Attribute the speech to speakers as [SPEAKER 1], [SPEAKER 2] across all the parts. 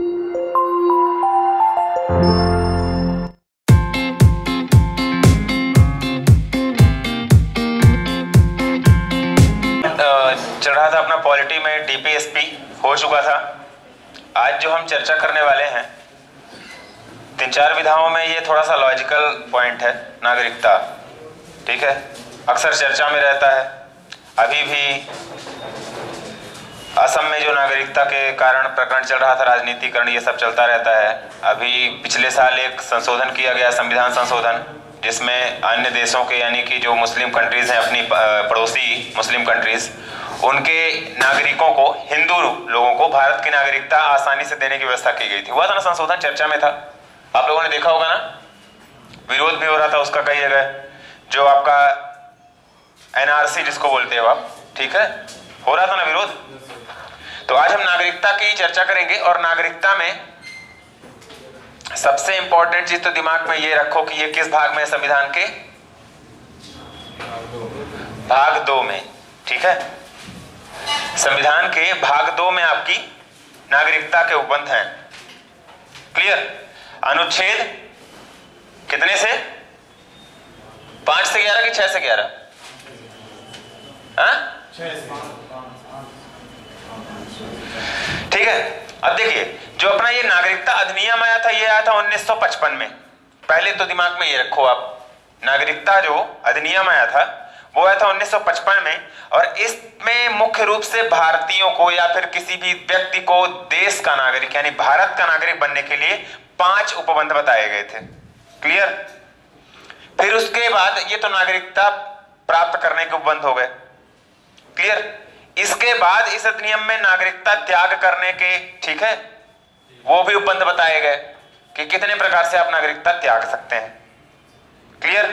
[SPEAKER 1] रहा था अपना पॉलिटी में डीपीएसपी हो चुका था। आज जो हम चर्चा करने वाले हैं, तीन चार विधाओं में ये थोड़ा सा लॉजिकल पॉइंट है, नागरिकता। ठीक है? अक्सर चर्चा में रहता है। अभी भी असम में जो नागरिकता के कारण प्रकरण चल रहा था, राजनीतिकरण, ये सब चलता रहता है। अभी पिछले साल एक संशोधन किया गया, संविधान संशोधन, जिसमें अन्य देशों के, यानी कि जो मुस्लिम कंट्रीज़ हैं, अपनी पड़ोसी मुस्लिम कंट्रीज़ उनके नागरिकों को, हिंदू लोगों को, भारत की नागरिकता आसानी से देने की व्यवस्था की गई थी। हुआ था ना संशोधन, चर्चा में था। आप लोगों ने देखा होगा ना? विरोध भी हो रहा था उसका कई जगह। जो आपका एनआरसी जिसको बोलते हो आप, ठीक है? हो रहा था ना विरोध? तो आज हम नागरिकता की चर्चा करेंगे और नागरिकता में सबसे इंपॉर्टेंट चीज़ तो दिमाग में ये रखो कि ये किस भाग में संविधान के? भाग दो में, ठीक है? संविधान के भाग दो में आपकी नागरिकता के उपबंध हैं। क्लियर अनुच्छेद कितने से? पाँच से ग्यारह कि छह से ग्यारह? हाँ? ठीक है? अब देखिए, जो अपना ये नागरिकता अधिनियम आया था, ये आया था 1955 में। पहले तो दिमाग में ये रखो आप, नागरिकता जो अधिनियम आया था, वो आया था 1955 में, और इसमें मुख्य रूप से भारतीयों को या फिर किसी भी व्यक्ति को देश का नागरिक, यानी भारत का नागरिक बनने के लिए पाँच उपबंध बताए गए थे। क्लियर? फिर उसके बाद ये तो नागरिकता प्राप्त करने के उपबंध हो गए। क्लियर? इसके बाद इस अधिनियम में नागरिकता त्याग करने के, ठीक है? वो भी उपबंध बताए गए कि कितने प्रकार से आप नागरिकता त्याग सकते हैं। क्लियर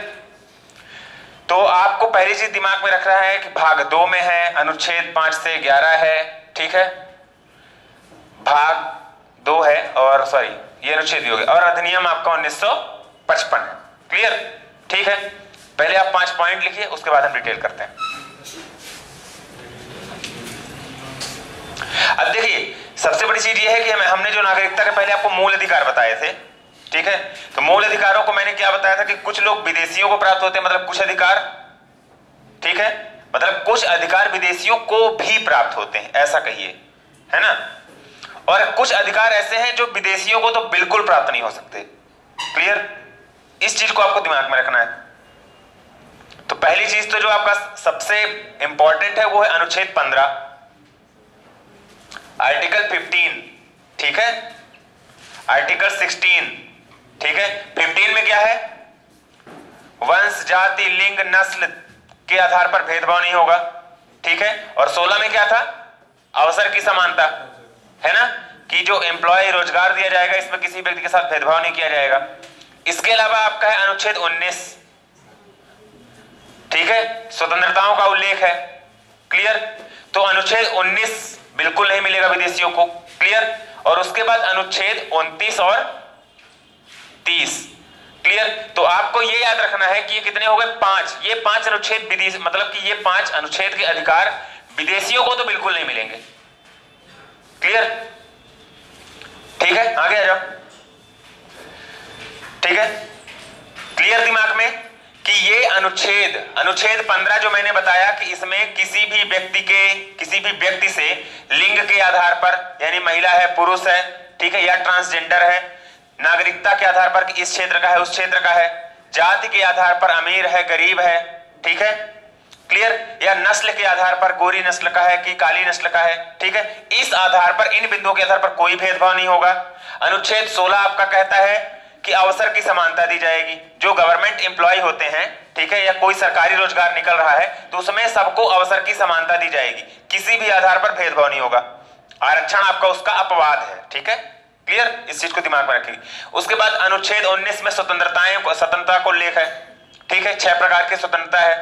[SPEAKER 1] तो आपको पहली चीज़ दिमाग में रख रहा है कि भाग दो में है, अनुच्छेद पाँच से ग्यारह है, ठीक है? भाग दो है और सॉरी ये अनुच्छेद हो गया। और अधिनियम आपका उन्नीस सौ पचपन है। क्लियर ठीक है? पहले आप पाँच पॉइंट लिखिए, उसके बाद हम डिटेल करते हैं। अब देखिए, सबसे बड़ी चीज़ ये है कि हमें हमने जो नागरिकता के पहले आपको मूल अधिकार बताए थे, ठीक है? तो मूल अधिकारों को मैंने क्या बताया था कि कुछ लोग विदेशियों को प्राप्त होते हैं मतलब कुछ अधिकार, ठीक है? मतलब कुछ अधिकार विदेशियों को भी प्राप्त होते हैं, ऐसा कहिए, है ना? और कुछ अधिकार ऐसे हैं जो विदेशियों को तो बिल्कुल प्राप्त नहीं हो सकते। क्लियर? इस चीज़ को आपको दिमाग में रखना है। तो पहली चीज़ तो जो आपका सबसे इंपॉर्टेंट है, वो है अनुच्छेद पंद्रह। आर्टिकल फिफ्टीन, ठीक है? आर्टिकल सिक्सटीन, ठीक है? फिफ्टीन में क्या है? वंश, जाति, लिंग, नस्ल के आधार पर भेदभाव नहीं होगा, ठीक है? और सोलह में क्या था? अवसर की समानता, है ना? कि जो एम्प्लॉय रोज़गार दिया जाएगा, इसमें किसी व्यक्ति के साथ भेदभाव नहीं किया जाएगा। इसके अलावा आपका है अनुच्छेद 19 ठीक है? स्वतंत्रताओं का उल्लेख है क्लियर तो अनुच्छेद 19 बिल्कुल नहीं मिलेगा विदेशियों को। क्लियर और उसके बाद अनुच्छेद 29 और तीस। क्लियर तो आपको ये याद रखना है कि ये कितने हो गए? पाँच। ये पाँच अनुच्छेद विदेश मतलब कि ये पाँच अनुच्छेद के अधिकार विदेशियों को तो बिल्कुल नहीं मिलेंगे। क्लियर ठीक है? आगे आ जाओ। ठीक है? क्लियर दिमाग में? कि ये अनुच्छेद अनुच्छेद पंद्रह जो मैंने बताया कि इसमें किसी भी व्यक्ति के, किसी भी व्यक्ति से लिंग के आधार पर, यानी महिला है, पुरुष है, ठीक है, या ट्रांसजेंडर है, नागरिकता के आधार पर इस क्षेत्र का है, उस क्षेत्र का है, जाति के आधार पर अमीर है, गरीब है, ठीक है? क्लियर या नस्ल के आधार पर गोरी नस्ल का है कि काली नस्ल का है, ठीक है? इस आधार पर, इन बिंदुओं के आधार पर कोई भेदभाव नहीं होगा। अनुच्छेद 16 आपका कहता है कि अवसर की समानता दी जाएगी। जो गवर्नमेंट एम्प्लॉय होते हैं, ठीक है, या कोई सरकारी रोज़गार निकल रहा है तो उसमें सबको अवसर की समानता दी जाएगी। किसी भी आधार पर भेदभाव नहीं होगा। आरक्षण आपका उसका अपवाद है, ठीक है? क्लियर इस चीज़ को दिमाग में रखिए। उसके बाद अनुच्छेद 19 में स्वतंत्रताएँ स्वतंत्रता को उल्लेख है, ठीक है? छह प्रकार की स्वतंत्रता है।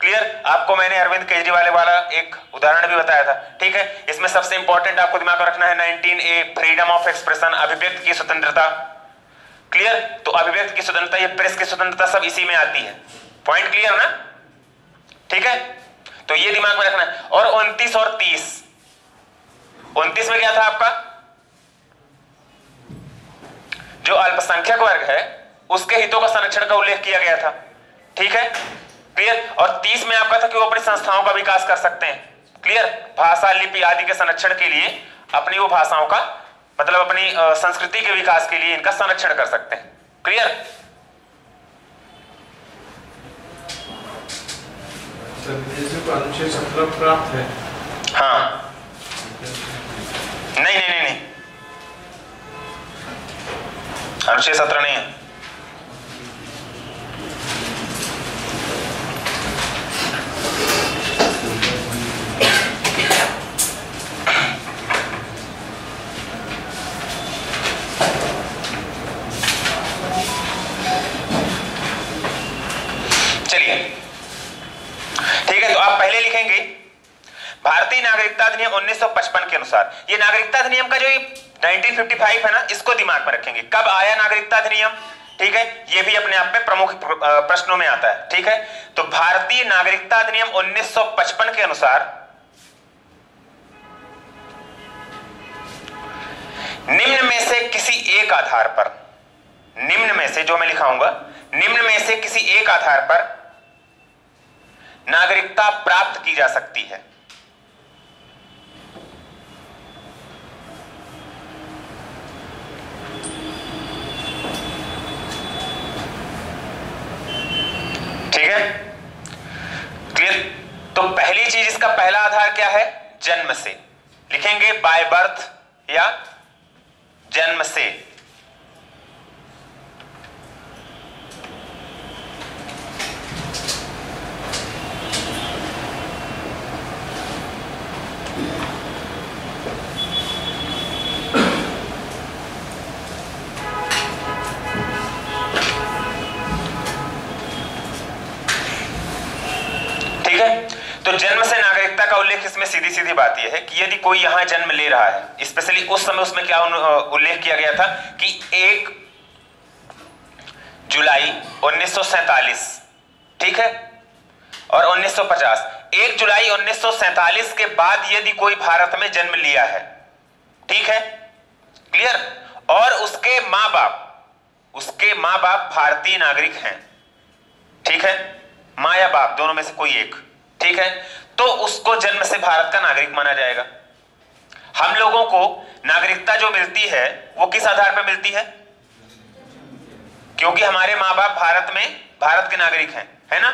[SPEAKER 1] क्लियर आपको मैंने अरविंद केजरीवाल वाला एक उदाहरण भी बताया था, ठीक है? इसमें सबसे इंपॉर्टेंट आपको दिमाग में रखना है 19 ए फ्रीडम ऑफ़ एक्सप्रेशन अभिव्यक्ति की स्वतंत्रता। क्लियर तो अभिव्यक्ति की स्वतंत्रता ये प्रेस की स्वतंत्रता सब इसी में आती है। पॉइंट क्लियर ना? ठीक है? तो ये दिमाग में रखना है। और उनतीस और तीस। उनतीस में क्या था आपका? जो अल्पसंख्यक वर्ग है, उसके हितों का संरक्षण का उल्लेख किया गया था। ठीक है? क्लियर और तीस में आपका था कि वो अपनी संस्थाओं का विकास कर सकते हैं। क्लियर भाषा, लिपि आदि के संरक्षण के लिए अपनी वो भाषाओं का मतलब अपनी संस्कृति के विकास के लिए इनका संरक्षण कर सकते हैं। क्लियर
[SPEAKER 2] प्राप्त है।
[SPEAKER 1] हाँ। नहीं नहीं नहीं नहीं। अनुच्छेद सत्रह नहीं है भारतीय नागरिकता अधिनियम 1955 के अनुसार ये नागरिकता अधिनियम का जो 1955 है ना, इसको दिमाग में रखेंगे। कब आया नागरिकता अधिनियम? ठीक है? ये भी अपने आप में प्रमुख प्रश्नों में आता है। ठीक है? तो भारतीय नागरिकता अधिनियम 1955 के अनुसार निम्न में से किसी एक आधार पर, निम्न में से, जो मैं लिखाऊँगा, निम्न में से किसी एक आधार पर नागरिकता प्राप्त की जा सकती है। ठीक है? क्लियर तो पहली चीज़ इसका पहला आधार क्या है? जन्म से। लिखेंगे बाय बर्थ या जन्म से। तो जन्म से नागरिकता का उल्लेख इसमें सीधी सीधी बात यह है कि यदि कोई यहाँ जन्म ले रहा है, स्पेशली उस समय उसमें क्या उल्लेख किया गया था कि एक जुलाई 1947 ठीक है? और 1950 एक जुलाई 1947 के बाद यदि कोई भारत में जन्म लिया है, ठीक है? क्लियर? और उसके माँ बाप उसके माँ बाप भारतीय नागरिक हैं, ठीक है? माँ या बाप, दोनों में से कोई एक। ठीक है? तो उसको जन्म से भारत का नागरिक माना जाएगा। हम लोगों को नागरिकता जो मिलती है, वो किस आधार पर मिलती है? क्योंकि हमारे माँ बाप भारत में भारत के नागरिक हैं, है ना?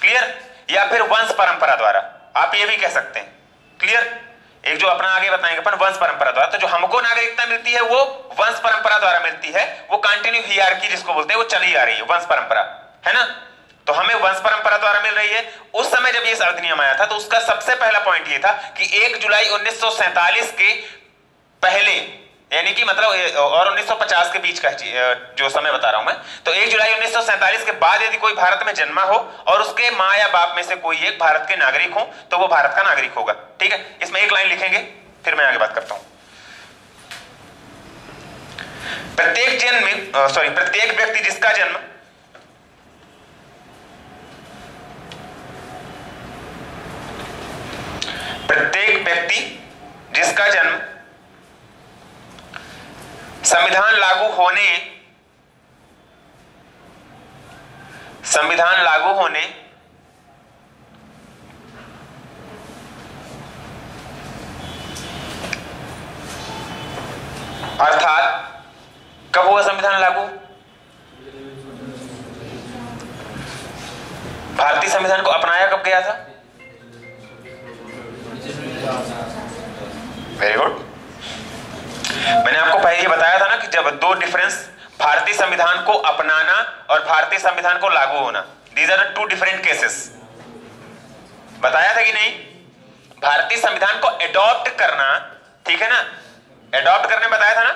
[SPEAKER 1] क्लियर या फिर वंश परंपरा द्वारा? आप ये भी कह सकते हैं। क्लियर एक जो अपना आगे बताएँगे अपन, वंश परंपरा द्वारा। तो जो हमको नागरिकता मिलती है, वो वंश परंपरा द्वारा मिलती है। वो कंटिन्यू हियारकी जिसको बोलते हैं, वो चली आ रही है, वंश परंपरा। है ना? तो हमें वंश परंपरा द्वारा मिल रही है। उस समय जब ये अधिनियम आया था तो उसका सबसे पहला पॉइंट ये था कि 1 जुलाई 1947 के पहले, यानी कि मतलब और 1950 के बीच का जो समय बता रहा हूँ मैं तो 1 जुलाई 1947 के बाद यदि कोई भारत में जन्मा हो और उसके माँ या बाप में से कोई एक भारत के नागरिक हो तो वो भारत का नागरिक होगा। ठीक है? इसमें एक लाइन लिखेंगे, फिर मैं आगे बात करता हूँ। प्रत्येक जन्म सॉरी प्रत्येक व्यक्ति जिसका जन्म प्रत्येक व्यक्ति जिसका जन्म संविधान लागू होने संविधान लागू होने अर्थात कब हुआ संविधान लागू? भारतीय संविधान को अपनाया कब गया था? वेरी गुड मैंने आपको पहले बताया था ना कि जब दो डिफरेंस भारतीय संविधान को अपनाना और भारतीय संविधान को लागू होना these are two different cases बताया था कि नहीं? भारतीय संविधान को एडॉप्ट करना, ठीक है ना? एडॉप्ट करने बताया था ना?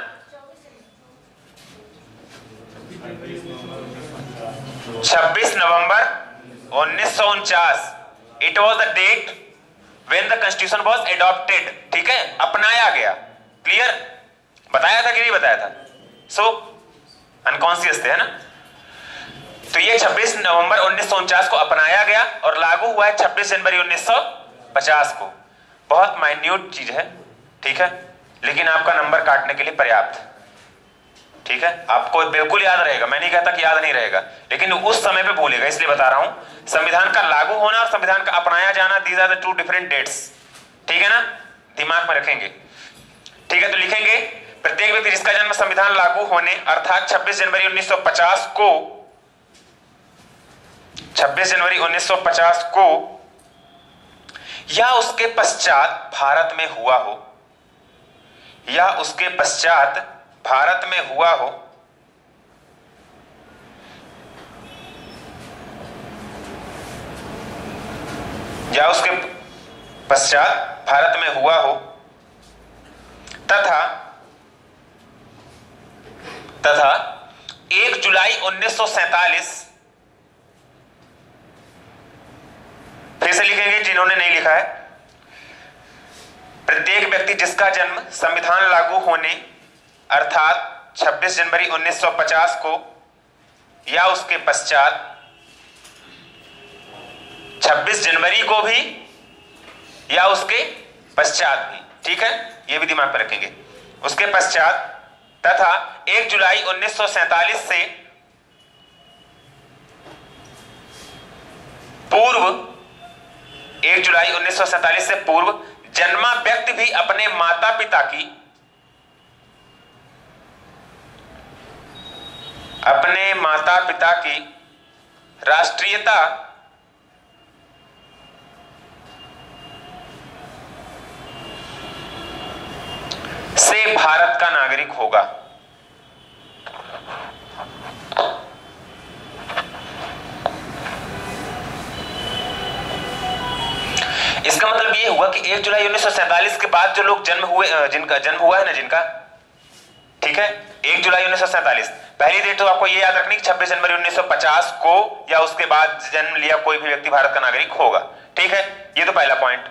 [SPEAKER 1] छब्बीस नवंबर उन्नीस सौ उनचास. It was the date when the constitution was adopted ठीक है? अपनाया गया। क्लियर बताया था कि नहीं बताया था? सो so, अनकॉन्सियस थे है ना? तो ये 26 नवंबर उन्नीस को अपनाया गया और लागू हुआ है 26 जनवरी 1950 को। बहुत माइन्यूट चीज़ है ठीक है? लेकिन आपका नंबर काटने के लिए पर्याप्त। ठीक है? आपको बिल्कुल याद रहेगा। मैं नहीं कहता कि याद नहीं रहेगा, लेकिन उस समय पे भूलेगा इसलिए बता रहा हूँ। संविधान का लागू होना और संविधान का अपनाया जाना these are the two different dates ठीक है ना? दिमाग में रखेंगे। ठीक है तो लिखेंगे, प्रत्येक व्यक्ति जिसका जन्म संविधान लागू होने, अर्थात 26 जनवरी 1950 को 26 जनवरी 1950 को, या उसके पश्चात भारत में हुआ हो, या उसके पश्चात भारत में हुआ हो, या उसके पश्चात भारत में हुआ हो, तथा तथा 1 जुलाई 1947 फिर से लिखेंगे जिन्होंने नहीं लिखा है, प्रत्येक व्यक्ति जिसका जन्म संविधान लागू होने अर्थात 26 जनवरी 1950 को या उसके पश्चात 26 जनवरी को भी या उसके पश्चात भी। ठीक है? यह भी दिमाग पर रखेंगे। उसके पश्चात तथा 1 जुलाई 1947 से पूर्व 1 जुलाई 1947 से पूर्व जन्मा व्यक्ति भी अपने माता पिता की अपने माता पिता की राष्ट्रीयता से भारत का नागरिक होगा। इसका मतलब ये हुआ कि 1 जुलाई 1947 के बाद जो लोग जन्म हुए जिनका जन्म हुआ है ना, जिनका ठीक है? एक जुलाई 1947 पहली डेट तो आपको ये याद रखनी 26 जनवरी 1950 को या उसके बाद जन्म लिया कोई भी व्यक्ति भारत का नागरिक होगा। ठीक है? ये तो पहला पॉइंट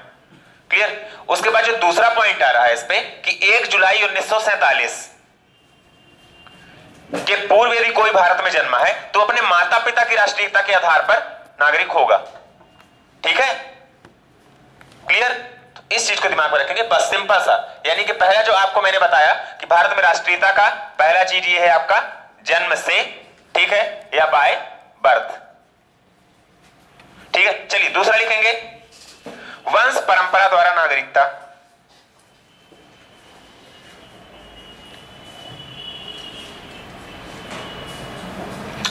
[SPEAKER 1] क्लियर उसके बाद जो दूसरा पॉइंट आ रहा है इस पे कि 1 जुलाई उन्नीस के पूर्व यदि कोई भारत में जन्मा है तो अपने माता पिता की राष्ट्रीयता के आधार पर नागरिक होगा। ठीक है? क्लियर इस चीज़ को दिमाग में रखेंगे, बस सिंपल सा। यानी कि पहला जो आपको मैंने बताया कि भारत में राष्ट्रीयता का पहला चीज़ ये है आपका, जन्म से, ठीक है, या बाय बर्थ ठीक है, चलिए, दूसरा लिखेंगे। वंश परंपरा द्वारा नागरिकता।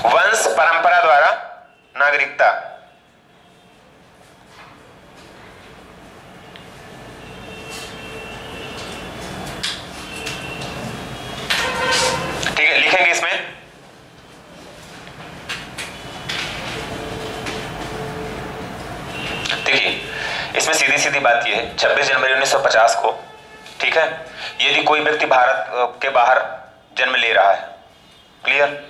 [SPEAKER 1] वंश परंपरा द्वारा नागरिकता। ठीक है, लिखेंगे इसमें। देखिए, इसमें सीधी सीधी बात यह है 26 जनवरी 1950 को, ठीक है, यदि कोई व्यक्ति भारत के बाहर जन्म ले रहा है, क्लियर?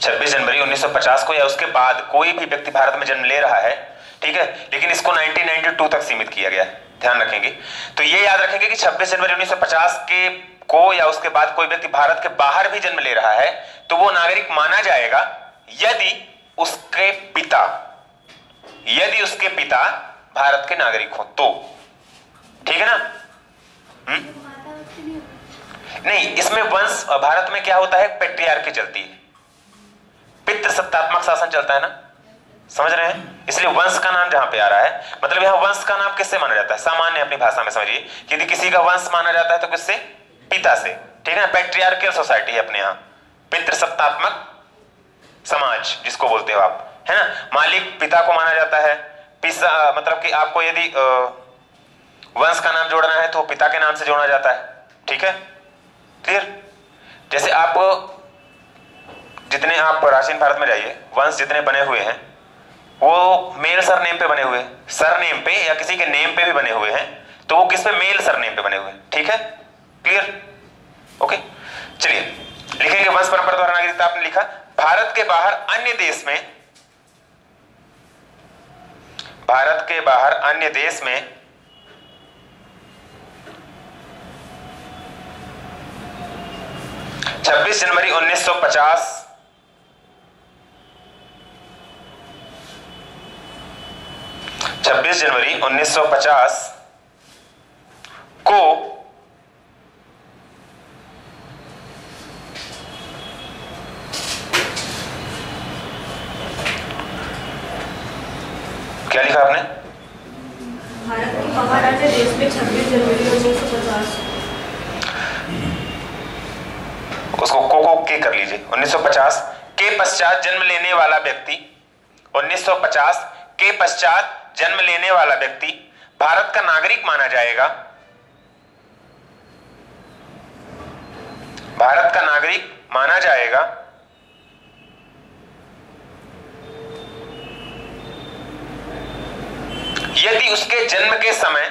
[SPEAKER 1] 26 जनवरी 1950 को या उसके बाद कोई भी व्यक्ति भारत में जन्म ले रहा है, ठीक है, लेकिन इसको 1992 तक सीमित किया गया है, ध्यान रखेंगे। तो ये याद रखेंगे कि 26 जनवरी 1950 के को या उसके बाद कोई व्यक्ति भारत के बाहर भी जन्म ले रहा है तो वो नागरिक माना जाएगा, यदि उसके पिता, यदि उसके पिता भारत के नागरिक हो तो। ठीक है ना? हुँ? नहीं, इसमें वंश, भारत में क्या होता है? पेट्रियार की चलती है। पितृ सत्तात्मक शासन चलता है ना? समझ रहे हैं? इसलिए वंश का नाम जहाँ पे आ रहा है मतलब यहाँ वंश का नाम किससे माना जाता है? सामान्य अपनी भाषा में समझिए, यदि किसी का वंश माना जाता है तो किससे? पिता से। ठीक है पेट्रियार्कियल सोसाइटी है अपने यहाँ। पितृ सत्तात्मक समाज, जिसको बोलते हो आप। है ना? मालिक पिता को माना जाता है। पिसा मतलब कि आपको यदि वंश का नाम जोड़ना है तो पिता के नाम से जोड़ा जाता है। ठीक है? क्लियर जैसे आप, जितने आप प्राचीन भारत में जाइए, वंश जितने बने हुए हैं, वो मेल सर नेम पे बने हुए सर नेम पे या किसी के नेम पे भी बने हुए हैं तो वो किस पे? मेल सर नेम पे बने हुए ठीक है? क्लियर ओके चलिए लिखेंगे वंश परंपरा द्वारा नागरिकता आपने लिखा, भारत के बाहर अन्य देश में, भारत के बाहर अन्य देश में, छब्बीस जनवरी 1950 छब्बीस जनवरी 1950 को क्या लिखा आपने?
[SPEAKER 3] भारत के महाराजा देश में 26 जनवरी उन्नीस सौ पचास।
[SPEAKER 1] उसको को को के कर लीजिए। 1950 के पश्चात जन्म लेने वाला व्यक्ति। 1950 के पश्चात जन्म लेने वाला व्यक्ति। भारत का नागरिक माना जाएगा। भारत का नागरिक माना जाएगा यदि उसके जन्म के समय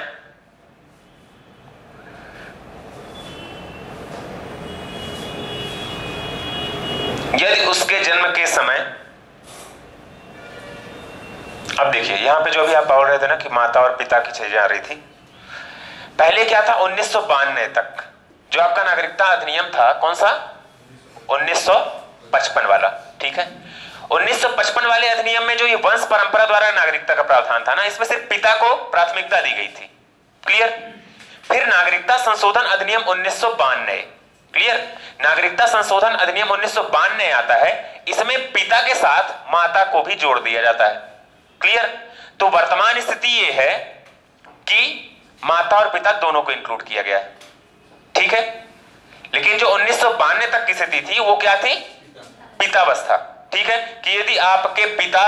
[SPEAKER 1] यदि उसके जन्म के समय अब देखिए, यहाँ पे जो भी आप बोल रहे थे ना कि माता और पिता की चीज़ें आ रही थी, पहले क्या था? उन्नीस सौ बानवे तक। जो आपका नागरिकता अधिनियम था, कौन सा? 1955 वाला, ठीक है? 1955 वाले अधिनियम में जो ये वंश परंपरा द्वारा नागरिकता का प्रावधान था ना, इसमें सिर्फ़ पिता को प्राथमिकता दी गई थी। क्लियर फिर नागरिकता संशोधन अधिनियम उन्नीस क्लियर नागरिकता संशोधन अधिनियम उन्नीस आता है, इसमें पिता के साथ माता को भी जोड़ दिया जाता है। क्लियर तो वर्तमान स्थिति यह है कि माता और पिता दोनों को इंक्लूड किया गया। है ठीक है? लेकिन जो उन्नीस सौ बानवे तक की स्थिति थी, वो क्या थी? पितावस्था। ठीक है कि यदि आपके पिता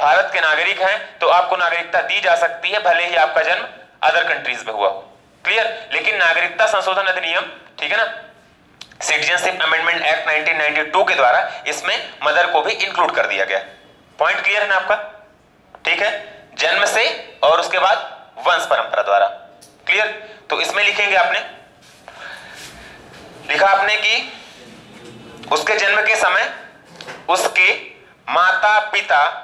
[SPEAKER 1] भारत के नागरिक हैं तो आपको नागरिकता दी जा सकती है, भले ही आपका जन्म अदर कंट्रीज़ में हुआ हो। क्लियर लेकिन नागरिकता संशोधन अधिनियम, ठीक है ना? सिटीजनशिप अमेंडमेंट एक्ट 1992 के द्वारा इसमें मदर को भी इंक्लूड कर दिया गया। पॉइंट क्लियर है ना आपका? ठीक है? जन्म से और उसके बाद वंश परंपरा द्वारा। क्लियर तो इसमें लिखेंगे आपने। लिखा आपने कि उसके जन्म के समय उसके माता पिता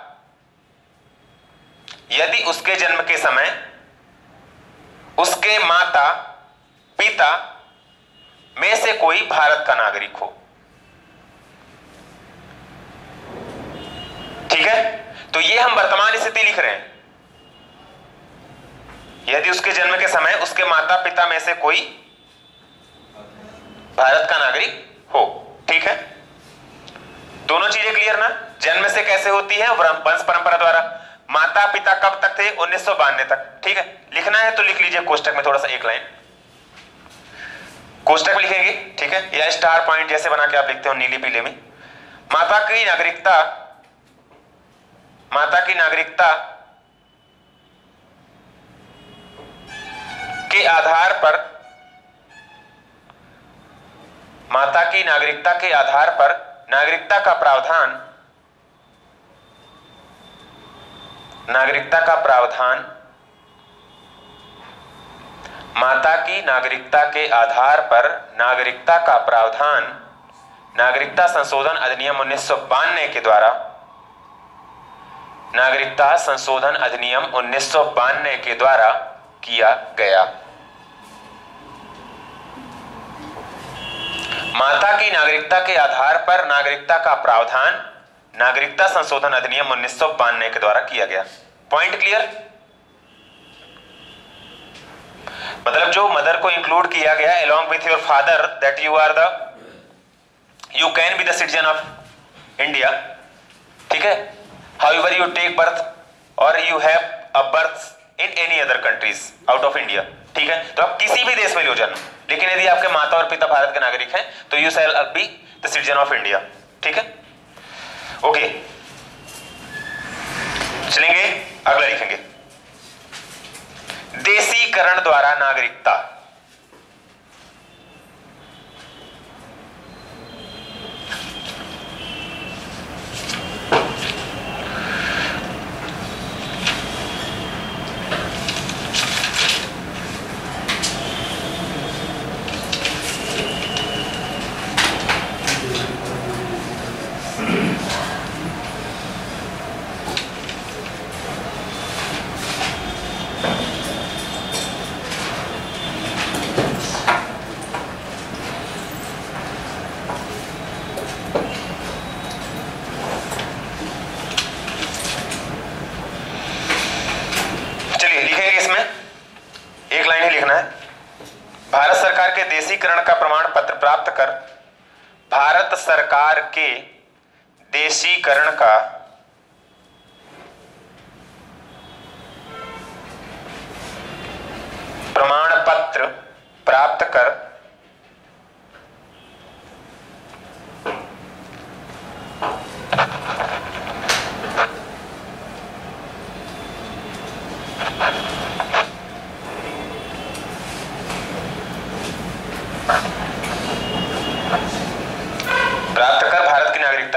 [SPEAKER 1] यदि उसके जन्म के समय, उसके माता पिता में से कोई भारत का नागरिक हो। ठीक है? तो ये हम वर्तमान स्थिति लिख रहे हैं। यदि उसके जन्म के समय उसके माता पिता में से कोई भारत का नागरिक हो। ठीक है? दोनों चीज़ें क्लियर ना? जन्म से कैसे होती है? वंश परंपरा द्वारा। माता पिता कब तक थे? उन्नीस सौ बानवे तक। ठीक है? लिखना है तो लिख लीजिए कोष्टक में थोड़ा सा एक लाइन। कोष्टक में लिखेंगे, ठीक है? या स्टार पॉइंट जैसे बना के आप लिखते हो नीली पीले में। माता की नागरिकता माता की नागरिकता के आधार पर माता की नागरिकता के आधार पर नागरिकता का प्रावधान। नागरिकता का प्रावधान। माता की नागरिकता के आधार पर नागरिकता का प्रावधान। नागरिकता संशोधन अधिनियम उन्नीस के द्वारा। नागरिकता संशोधन अधिनियम उन्नीस के द्वारा किया गया। माता की नागरिकता के आधार पर नागरिकता का प्रावधान नागरिकता संशोधन अधिनियम उन्नीस के द्वारा किया गया। पॉइंट क्लियर मतलब जो मदर को इंक्लूड किया गया along with your father that you are the you can be the citizen of India ठीक है? हाउ यू टेक बर्थ और you have a birth in any other countries out of India ठीक है? तो आप किसी भी देश में लो जाना। लेकिन यदि आपके माता और पिता भारत के नागरिक हैं तो you shall be the citizen of India ठीक है? ओके चलेंगे? अगला लिखेंगे। देशीकरण द्वारा नागरिकता देशीकरण का प्रमाण पत्र प्राप्त कर भारत सरकार के देशीकरण का प्रमाण पत्र प्राप्त कर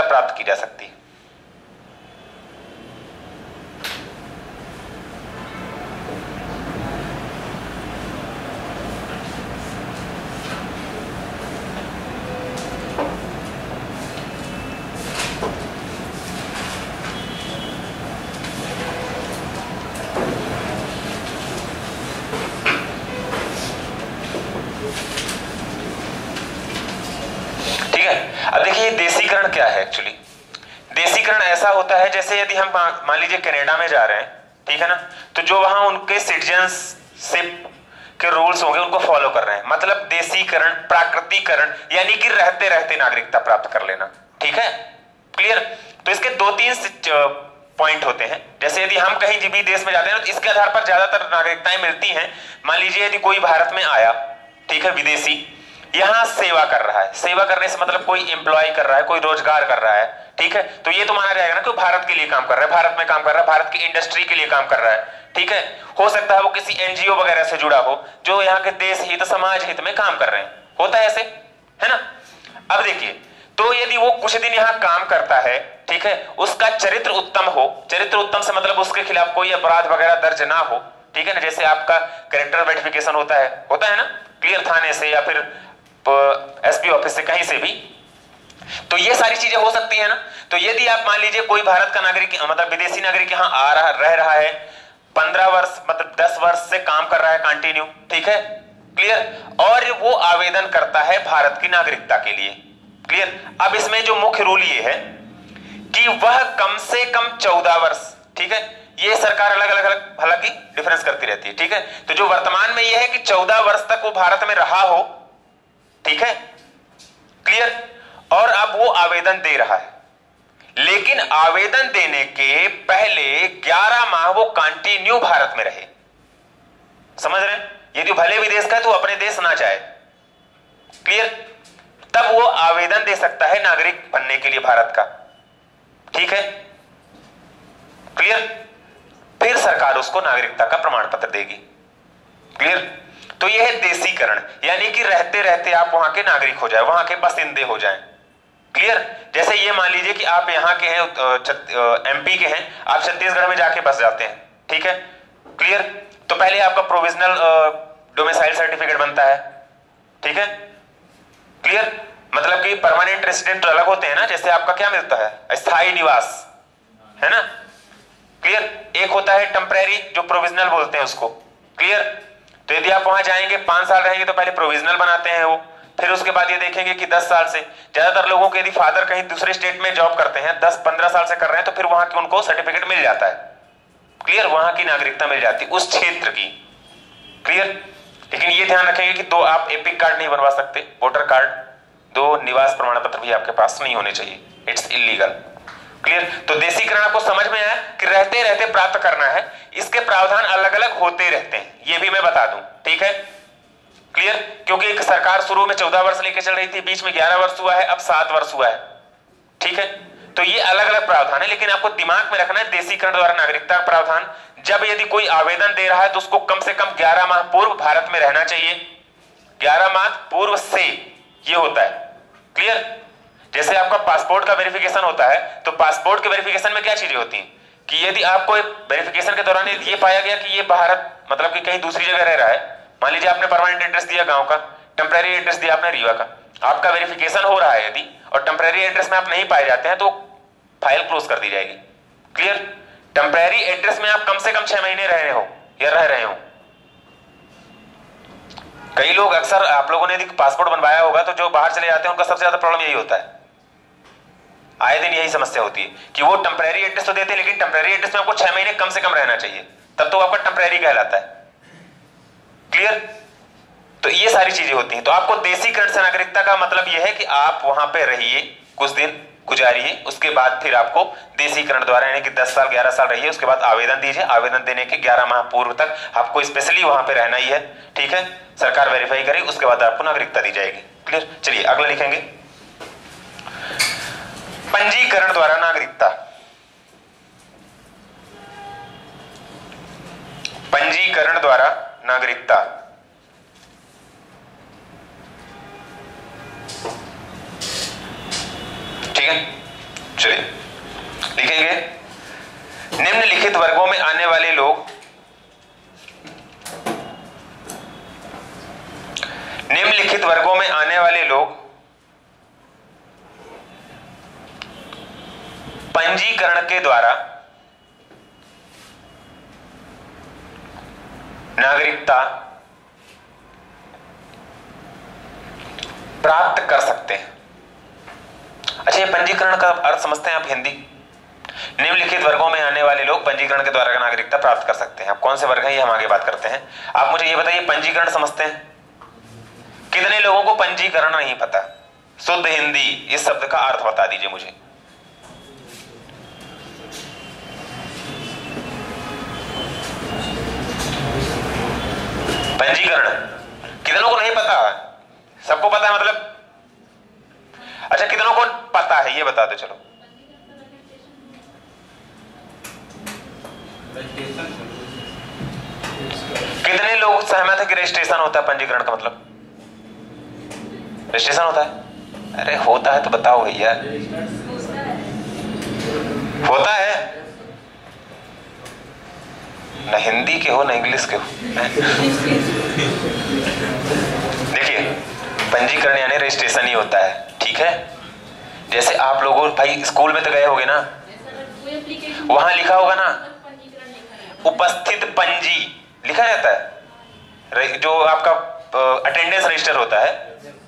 [SPEAKER 1] प्राप्त की जा सकती है देसीकरण क्या है एक्चुअली देसीकरण ऐसा होता है जैसे यदि हम मान लीजिए में जा रहे हैं, ठीक है ना? तो जो वहाँ उनके सिटीजनशिप के रूल्स होंगे, उनको फॉलो कर रहे हैं। मतलब देसीकरण, प्राकृतिकरण, यानी कि रहते रहते नागरिकता प्राप्त कर लेना, ठीक है? क्लियर तो इसके दो तीन पॉइंट होते हैं। जैसे यदि हम कहीं भी देश में जाते हैं तो इसके आधार पर ज़्यादातर नागरिकताएँ मिलती हैं। मान लीजिए यदि कोई भारत में आया, ठीक है, विदेशी यहाँ सेवा कर रहा है। सेवा करने से मतलब कोई एम्प्लॉय कर रहा है, कोई रोज़गार कर रहा है, ठीक है? तो ये तो माना जाएगा ना कि भारत के लिए काम कर रहा है, भारत में काम कर रहा है, भारत की इंडस्ट्री के लिए काम कर रहा है, ठीक है? हो सकता है वो किसी एनजीओ वगैरह से जुड़ा हो, जो यहाँ के देश हित तो समाज हित में काम कर रहे हैं। होता है ऐसे? है ना? अब देखिए तो यदि वो कुछ दिन यहाँ काम करता है, ठीक है, उसका चरित्र उत्तम हो, चरित्र उत्तम से मतलब उसके खिलाफ कोई अपराध वगैरह दर्ज ना हो, ठीक है ना? जैसे आपका करेक्टर वेरिफिकेशन होता है होता है ना? क्लियर थाने से या फिर एसपी ऑफ़िस से कहीं से भी। तो ये सारी चीज़ें हो सकती है ना? तो यदि आप मान लीजिए कोई भारत का नागरिक मतलब विदेशी नागरिक यहाँ आ रहा, रह रहा है, पंद्रह वर्ष मतलब दस वर्ष से काम कर रहा है कंटिन्यू ठीक है? क्लियर और वो आवेदन करता है भारत की नागरिकता के लिए। क्लियर अब इसमें जो मुख्य रूल ये है कि वह कम से कम चौदह वर्ष, ठीक है? ये सरकार अलग अलग अलग, हालाँकि डिफरेंस करती रहती है, ठीक है? तो जो वर्तमान में यह है कि चौदह वर्ष तक वो भारत में रहा हो ठीक है? क्लियर और अब वो आवेदन दे रहा है। लेकिन आवेदन देने के पहले 11 माह वो कंटिन्यू भारत में रहे। समझ रहे यदि भले विदेश का तो अपने देश ना जाए। क्लियर तब वो आवेदन दे सकता है नागरिक बनने के लिए भारत का। ठीक है? क्लियर फिर सरकार उसको नागरिकता का प्रमाण पत्र देगी। क्लियर तो यह है देसीकरण, यानी कि रहते रहते आप वहाँ के नागरिक हो जाए, वहाँ के बसिंदे हो जाए। क्लियर जैसे ये मान लीजिए कि आप यहाँ के हैं एमपी के हैं, आप छत्तीसगढ़ में जाके बस जाते हैं, ठीक है? क्लियर तो पहले आपका प्रोविजनल डोमिसाइल सर्टिफिकेट बनता है, ठीक है? क्लियर मतलब कि परमानेंट रेसिडेंट तो अलग होते हैं ना, जैसे आपका क्या मिलता है? स्थायी निवास, है ना? क्लियर एक होता है टेम्परेरी जो प्रोविजनल बोलते हैं उसको। क्लियर तो यदि आप वहाँ जाएँगे, पाँच साल रहेंगे तो पहले प्रोविजनल बनाते हैं वो। फिर उसके बाद ये देखेंगे कि दस साल से। ज़्यादातर लोगों के यदि फादर कहीं दूसरे स्टेट में जॉब करते हैं दस पंद्रह साल से कर रहे हैं तो फिर वहाँ की उनको सर्टिफिकेट मिल जाता है। क्लियर वहाँ की नागरिकता मिल जाती है, उस क्षेत्र की। क्लियर लेकिन ये ध्यान रखेंगे कि दो, आप एपिक कार्ड नहीं बनवा सकते। वोटर कार्ड दो, निवास प्रमाण पत्र भी आपके पास नहीं होने चाहिए। इट्स इलीगल क्लियर तो देसीकरण आपको समझ में आया कि रहते रहते प्राप्त करना है। इसके प्रावधान अलग अलग होते रहते हैं। ये भी मैं बता दूँ। ठीक है? क्लियर क्योंकि एक सरकार शुरू में चौदह वर्ष लेके चल रही थी, बीच में ग्यारह वर्ष हुआ है, अब सात वर्ष हुआ है। ठीक है? तो ये अलग अलग प्रावधान है, लेकिन आपको दिमाग में रखना है देसीकरण द्वारा नागरिकता प्रावधान। जब यदि कोई आवेदन दे रहा है तो उसको कम से कम ग्यारह माह पूर्व भारत में रहना चाहिए। ग्यारह माह पूर्व से ये होता है। क्लियर जैसे आपका पासपोर्ट का वेरिफिकेशन होता है तो पासपोर्ट के वेरिफिकेशन में क्या चीज़ें होती हैं? कि यदि आपको वेरिफिकेशन के दौरान ये पाया गया कि ये भारत मतलब कि कहीं दूसरी जगह रह रहा है, मान लीजिए आपने परमानेंट एड्रेस दिया गाँव का टेम्पररी एड्रेस दिया आपने रीवा का, आपका वेरिफिकेशन हो रहा है यदि, और टेम्पररी एड्रेस में आप नहीं पाए जाते हैं तो फ़ाइल क्लोज कर दी जाएगी। क्लियर टेम्पररी एड्रेस में आप कम से कम छह महीने रह रहे हो, या रह रहे हो। कई लोग अक्सर, आप लोगों ने यदि पासपोर्ट बनवाया होगा तो जो बाहर चले जाते हैं, उनका सबसे ज़्यादा प्रॉब्लम यही होता है। आए दिन यही समस्या होती है कि वो टेम्पररी एड्रेस तो देते हैं, लेकिन टेम्पररी एड्रेस में आपको छह महीने कम से कम रहना चाहिए। तब तो आपका टेम्पररी कहलाता है। क्लियर तो ये सारी चीज़ें होती हैं। तो आपको देसीकरण से नागरिकता का मतलब यह है कि आप वहाँ पे रहिए कुछ दिन, गुजारिए, उसके बाद फिर आपको देसीकरण द्वारा, यानी कि 10 साल 11 साल रहिए, उसके बाद आवेदन दीजिए। आवेदन देने के 11 माह पूर्व तक आपको स्पेशली वहाँ पे रहना ही है। ठीक है? सरकार वेरीफाई करेगी उसके बाद आपको नागरिकता दी जाएगी। क्लियर चलिए, अगला लिखेंगे। पंजीकरण द्वारा नागरिकता। पंजीकरण द्वारा नागरिकता। ठीक है? चलिए। लिखेंगे। निम्नलिखित वर्गों में आने वाले लोग। निम्नलिखित वर्गों में आने वाले लोग। पंजीकरण के द्वारा नागरिकता प्राप्त कर सकते हैं। अच्छा ये पंजीकरण का अर्थ समझते हैं आप हिंदी। निम्नलिखित वर्गों में आने वाले लोग पंजीकरण के द्वारा नागरिकता प्राप्त कर सकते हैं। आप कौन से वर्ग हैं, ये हम आगे बात करते हैं। आप मुझे ये बताइए, पंजीकरण समझते हैं? कितने लोगों को पंजीकरण नहीं पता? शुद्ध हिंदी, इस शब्द का अर्थ बता दीजिए मुझे। पंजीकरण। कितनों को नहीं पता? सबको पता है मतलब? अच्छा कितनों को पता है? ये बता दो, चलो। कितने लोग सहमत है कि रजिस्ट्रेशन होता है पंजीकरण का मतलब? रजिस्ट्रेशन होता है? अरे, होता है तो बताओ भैया। होता है। न हिंदी के हो, न इंग्लिश के हो। देखिए, पंजीकरण यानी रजिस्ट्रेशन ही होता है, ठीक है? जैसे आप लोगों, भाई, स्कूल में तो गए होगे ना? वहाँ लिखा होगा ना? उपस्थित पंजी, लिखा रहता है। जो आपका अटेंडेंस रजिस्टर होता है,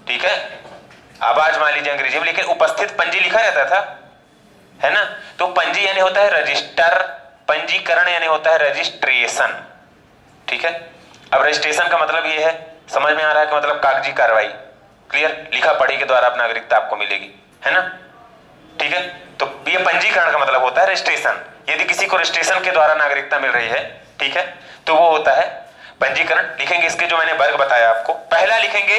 [SPEAKER 1] ठीक है? आवाज़ मान लीजिए अंग्रेज़ी में लेकिन उपस्थित पंजी लिखा रहता था, है ना? तो पंजी यानी होता है रजिस्टर पंजीकरण यानी होता है रजिस्ट्रेशन। ठीक है? अब रजिस्ट्रेशन का मतलब ये है, समझ में आ रहा है कि मतलब कागज़ी कार्रवाई। क्लियर लिखा पढ़ी के द्वारा नागरिकता आपको मिलेगी। है ना? ठीक है? तो ये पंजीकरण का मतलब होता है रजिस्ट्रेशन। यदि किसी को रजिस्ट्रेशन के द्वारा नागरिकता मिल रही है, ठीक है? तो वो होता है पंजीकरण। लिखेंगे इसके जो मैंने वर्ग बताया आपको। पहला लिखेंगे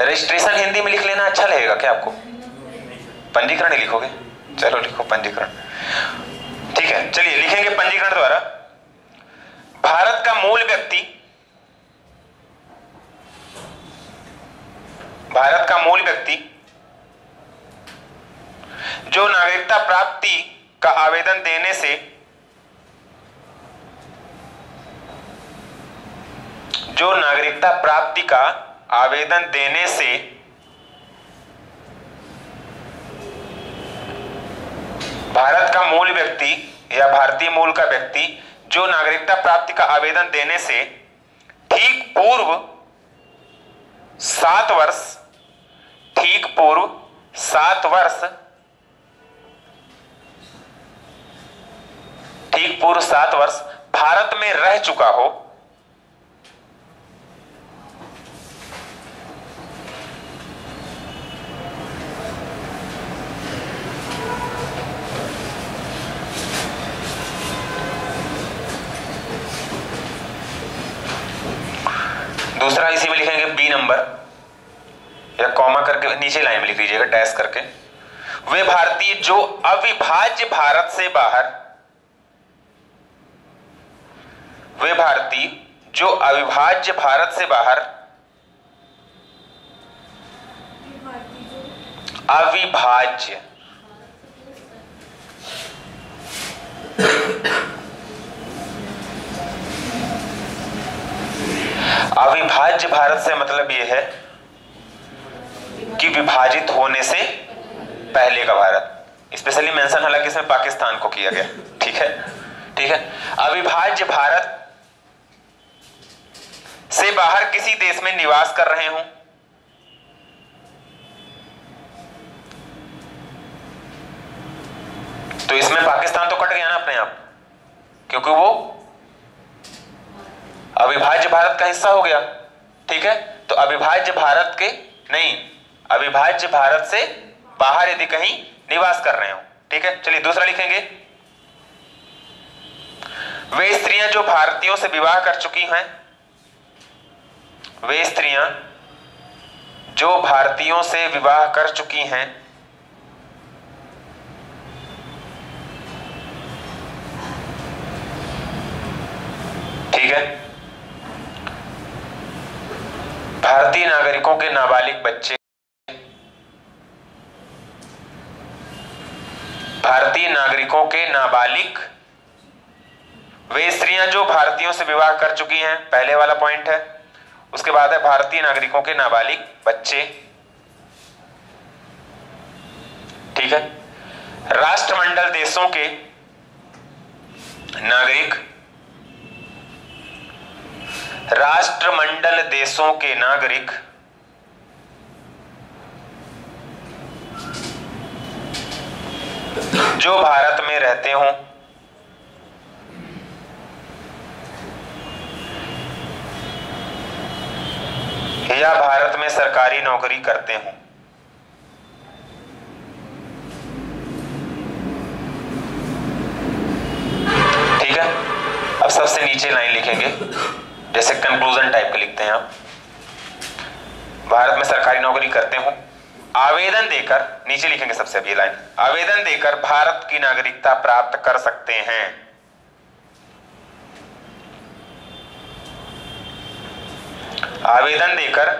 [SPEAKER 1] रजिस्ट्रेशन हिंदी में लिख लेना अच्छा लगेगा क्या आपको? पंजीकरण ही लिखोगे? चलो लिखो पंजीकरण। ठीक है, चलिए लिखेंगे पंजीकरण द्वारा। भारत का मूल व्यक्ति। भारत का मूल व्यक्ति। जो नागरिकता प्राप्ति का आवेदन देने से जो नागरिकता प्राप्ति का आवेदन देने से भारत का मूल व्यक्ति या भारतीय मूल का व्यक्ति जो नागरिकता प्राप्ति का आवेदन देने से ठीक पूर्व सात वर्ष, ठीक पूर्व सात वर्ष, ठीक पूर्व सात वर्ष भारत में रह चुका हो। दूसरा इसी में लिखेंगे बी नंबर या कॉमा करके नीचे लाइन में लिख लीजिएगा डैश करके. वे भारतीय जो अविभाज्य भारत से बाहर, वे भारतीय जो अविभाज्य भारत से बाहर, अविभाज्य अविभाज्य भारत से मतलब यह है कि विभाजित होने से पहले का भारत। स्पेशली मेंशन हालाँकि इसमें पाकिस्तान को किया गया। ठीक है? ठीक है? अविभाज्य भारत से बाहर किसी देश में निवास कर रहे हूँ। तो इसमें पाकिस्तान तो कट गया ना अपने आप, क्योंकि वो अविभाज्य भारत का हिस्सा हो गया। ठीक है? तो अविभाज्य भारत के नहीं, अविभाज्य भारत से बाहर यदि कहीं निवास कर रहे हो। ठीक है? चलिए दूसरा लिखेंगे। वे स्त्रियाँ जो भारतीयों से विवाह कर चुकी हैं, वे स्त्रियाँ जो भारतीयों से विवाह कर चुकी हैं, ठीक है? भारतीय नागरिकों के नाबालिग बच्चे। भारतीय नागरिकों के नाबालिग। वे स्त्रियाँ जो भारतीयों से विवाह कर चुकी हैं, पहले वाला पॉइंट है। उसके बाद है भारतीय नागरिकों के नाबालिग बच्चे। ठीक है? राष्ट्रमंडल देशों के नागरिक राष्ट्रमंडल देशों के नागरिक। जो भारत में रहते हों। या भारत में सरकारी नौकरी करते हों। ठीक है? अब सबसे नीचे लाइन लिखेंगे। जैसे कंक्लूजन टाइप के लिखते हैं आप। भारत में सरकारी नौकरी करते हो, आवेदन देकर, नीचे लिखेंगे सबसे अभी लाइन आवेदन देकर भारत की नागरिकता प्राप्त कर सकते हैं। आवेदन देकर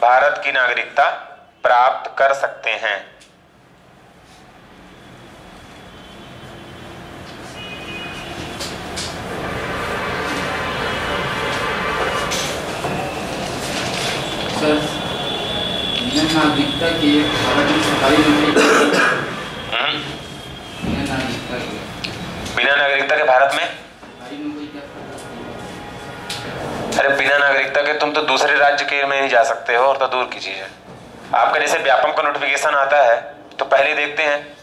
[SPEAKER 1] भारत की नागरिकता प्राप्त कर सकते हैं
[SPEAKER 2] सर बिना बिना नागरिकता के
[SPEAKER 1] भारत में? अरे बिना नागरिकता के तुम तो दूसरे राज्य के में नहीं जा सकते हो और तो दूर की चीज़ है। आपका जैसे व्यापम का नोटिफिकेशन आता है तो पहले देखते हैं।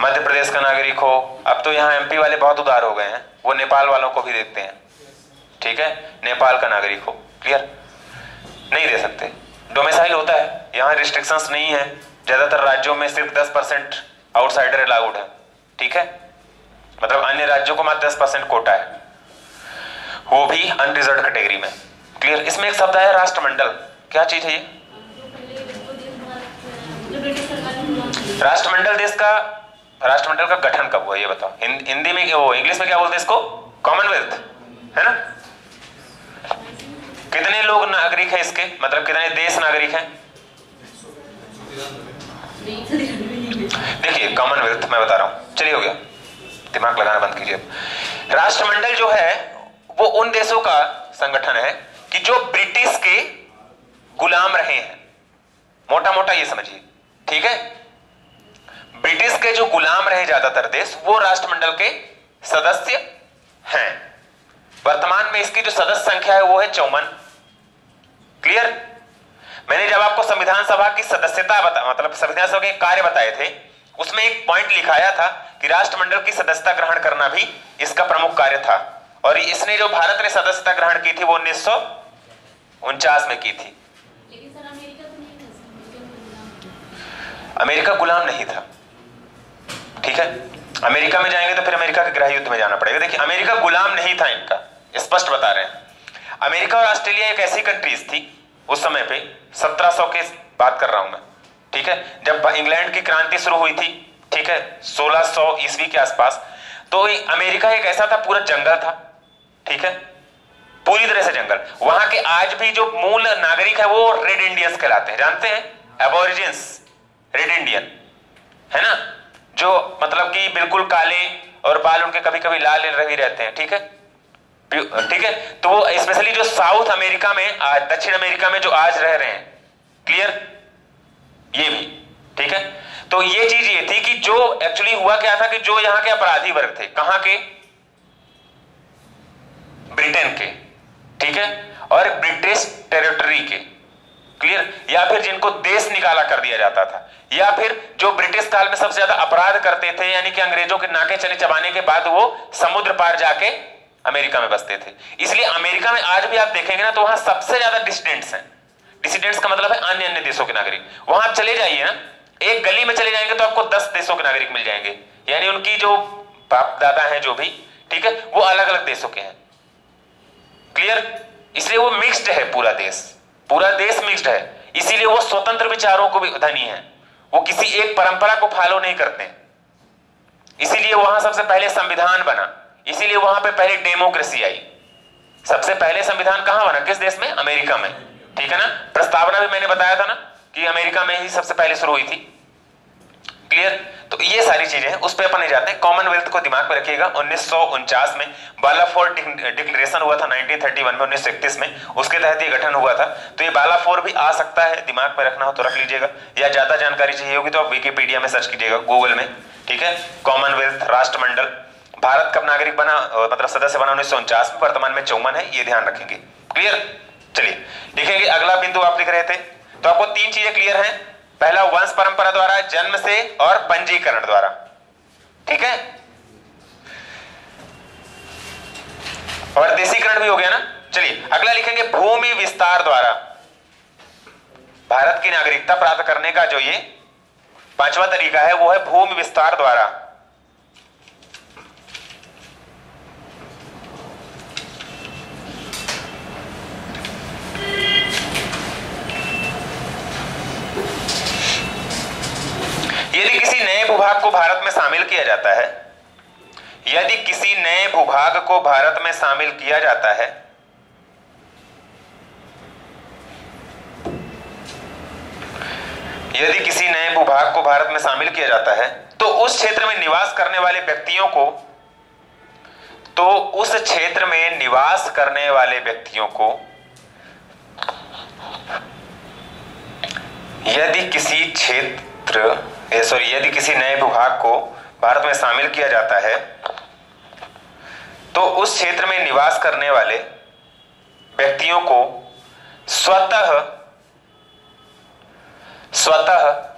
[SPEAKER 1] मध्य प्रदेश का नागरिक हो, अब तो यहाँ एमपी वाले बहुत उदार हो गए हैं, वो नेपाल वालों को भी देखते हैं। ठीक है? नेपाल का नागरिक हो क्लियर नहीं दे सकते। डोमिसाइल होता है। यहाँ रिस्ट्रिक्शंस नहीं है। ज़्यादातर राज्यों में सिर्फ़ 10 परसेंट आउटसाइडर अलाउड है। ठीक है? मतलब अन्य राज्यों को मात्र 10 परसेंट कोटा है। वो भी अनरिजर्व कैटेगरी में। क्लियर इसमें एक शब्द है राष्ट्रमंडल। क्या चीज़ है ये? राष्ट्रमंडल देश का, राष्ट्रमंडल का गठन कब हुआ, ये बताओ। हिंदी में वो इंग्लिश में क्या बोलते हैं इसको? कॉमनवेल्थ है ना? कितने लोग नागरिक हैं इसके? मतलब कितने देश नागरिक हैं? देखिए कॉमनवेल्थ मैं बता रहा हूँ। चलिए, हो गया। दिमाग लगाना बंद कीजिए राष्ट्रमंडल जो है, वो उन देशों का संगठन है कि जो ब्रिटिश के गुलाम रहे हैं। मोटा मोटा ये समझिए, ठीक है? ब्रिटिश के जो गुलाम रहे ज़्यादातर देश, वो राष्ट्रमंडल के सदस्य हैं। वर्तमान में इसकी जो सदस्य संख्या है वो है चौवन। क्लियर मैंने जब आपको संविधान सभा की सदस्यता बता मतलब संविधान सभा के कार्य बताए थे उसमें एक पॉइंट लिखाया था कि राष्ट्रमंडल की सदस्यता ग्रहण करना भी इसका प्रमुख कार्य था। और इसने जो भारत ने सदस्यता ग्रहण की थी वो उन्नीस सौ उनचास में की थी।
[SPEAKER 4] अमेरिका तो था
[SPEAKER 1] अमेरिका गुलाम नहीं था। ठीक है? अमेरिका में जाएँगे तो फिर अमेरिका के गृह युद्ध में जाना पड़ेगा। देखिए अमेरिका गुलाम नहीं था इनका। स्पष्ट बता रहे हैं। अमेरिका और ऑस्ट्रेलिया एक ऐसी कंट्रीज़ थी, उस समय पे 1700 के बात कर रहा हूँ मैं, ठीक है? जब इंग्लैंड की क्रांति शुरू हुई थी, ठीक है? 1600 ईस्वी के आसपास तो अमेरिका एक ऐसा था, पूरा जंगल था, ठीक है? पूरी तरह से जंगल। वहाँ के आज भी जो मूल नागरिक है, वो रेड इंडियंस कहलाते हैं। जानते हैं? एबोरिजिन्स रेड इंडियन है ना? जो मतलब कि बिल्कुल काले और बाल उनके कभी कभी लाल रही रहते हैं, ठीक है? ठीक है? तो वो स्पेशली जो साउथ अमेरिका में दक्षिण अमेरिका में जो आज रह रहे हैं क्लियर ये भी, ठीक है? तो ये चीज़ ये थी कि जो एक्चुअली हुआ क्या था कि जो यहाँ के अपराधी वर्ग थे, कहाँ के? ब्रिटेन के, ठीक है? और ब्रिटिश टेरिटरी के क्लियर या फिर जिनको देश निकाला कर दिया जाता था, या फिर जो ब्रिटिश काल में सबसे ज़्यादा अपराध करते थे, यानी कि अंग्रेज़ों के नाके चने चबाने के बाद वो समुद्र पार जाके अमेरिका में बसते थे। इसलिए अमेरिका में आज भी आप देखेंगे ना तो वहाँ सबसे ज़्यादा डिसिडेंट्स हैं। डिसिडेंट्स का मतलब है अन्य अन्य देशों के नागरिक। वहाँ आप चले जाइए ना, एक गली में चले जाएँगे तो आपको दस देशों के नागरिक मिल जाएँगे। यानी उनकी जो बाप दादा हैं, जो भी, ठीक है, वो अलग अलग देशों के हैं। क्लियर इसलिए वो मिक्स्ड है पूरा देश। पूरा देश मिक्स्ड है। इसीलिए वो स्वतंत्र विचारों को भी धनी है। वो किसी एक परंपरा को फॉलो नहीं करते। इसीलिए वहाँ सबसे पहले संविधान बना। इसीलिए वहाँ पे पहले डेमोक्रेसी आई। सबसे पहले संविधान कहाँ बना? किस देश में? अमेरिका में। ठीक है ना? प्रस्तावना भी मैंने बताया था ना कि अमेरिका में ही सबसे पहले शुरू हुई थी। क्लियर तो ये सारी चीज़ें हैं उस पर अपन जाते। कॉमनवेल्थ को दिमाग में रखिएगा। उन्नीस सौ उनचास में बालाफोर डिक्लेरेशन हुआ था 1931 में 1931 में। उसके तहत ये गठन हुआ था। तो ये बालाफोर भी आ सकता है। दिमाग में रखना हो तो रख लीजिएगा। या ज़्यादा जानकारी चाहिए होगी तो आप विकीपीडिया में सर्च कीजिएगा गूगल में। ठीक है? कॉमनवेल्थ राष्ट्रमंडल। भारत कब नागरिक बना? मतलब सदस्य बना उन्नीस सौ उनचास में, वर्तमान में चौवन है, ये ध्यान रखेंगे। क्लियर चलिए लिखेंगे अगला बिंदु आप लिख रहे थे। तो आपको तीन चीज़ें क्लियर हैं। पहला, वंश परंपरा द्वारा, जन्म से और पंजीकरण द्वारा। ठीक है? और देशीकरण भी हो गया ना? चलिए, अगला लिखेंगे भूमि विस्तार द्वारा। भारत की नागरिकता प्राप्त करने का जो ये पांचवा तरीका है, वो है भूमि विस्तार द्वारा। यदि किसी नए भूभाग को भारत में शामिल किया जाता है, यदि किसी नए भूभाग को भारत में शामिल किया जाता है, यदि किसी नए भूभाग को भारत में शामिल किया जाता है तो उस क्षेत्र में निवास करने वाले व्यक्तियों को तो उस क्षेत्र में निवास करने वाले व्यक्तियों को, यदि किसी क्षेत्र सॉरी यदि किसी नए भूभाग को भारत में शामिल किया जाता है तो उस क्षेत्र में निवास करने वाले व्यक्तियों को स्वतः स्वतः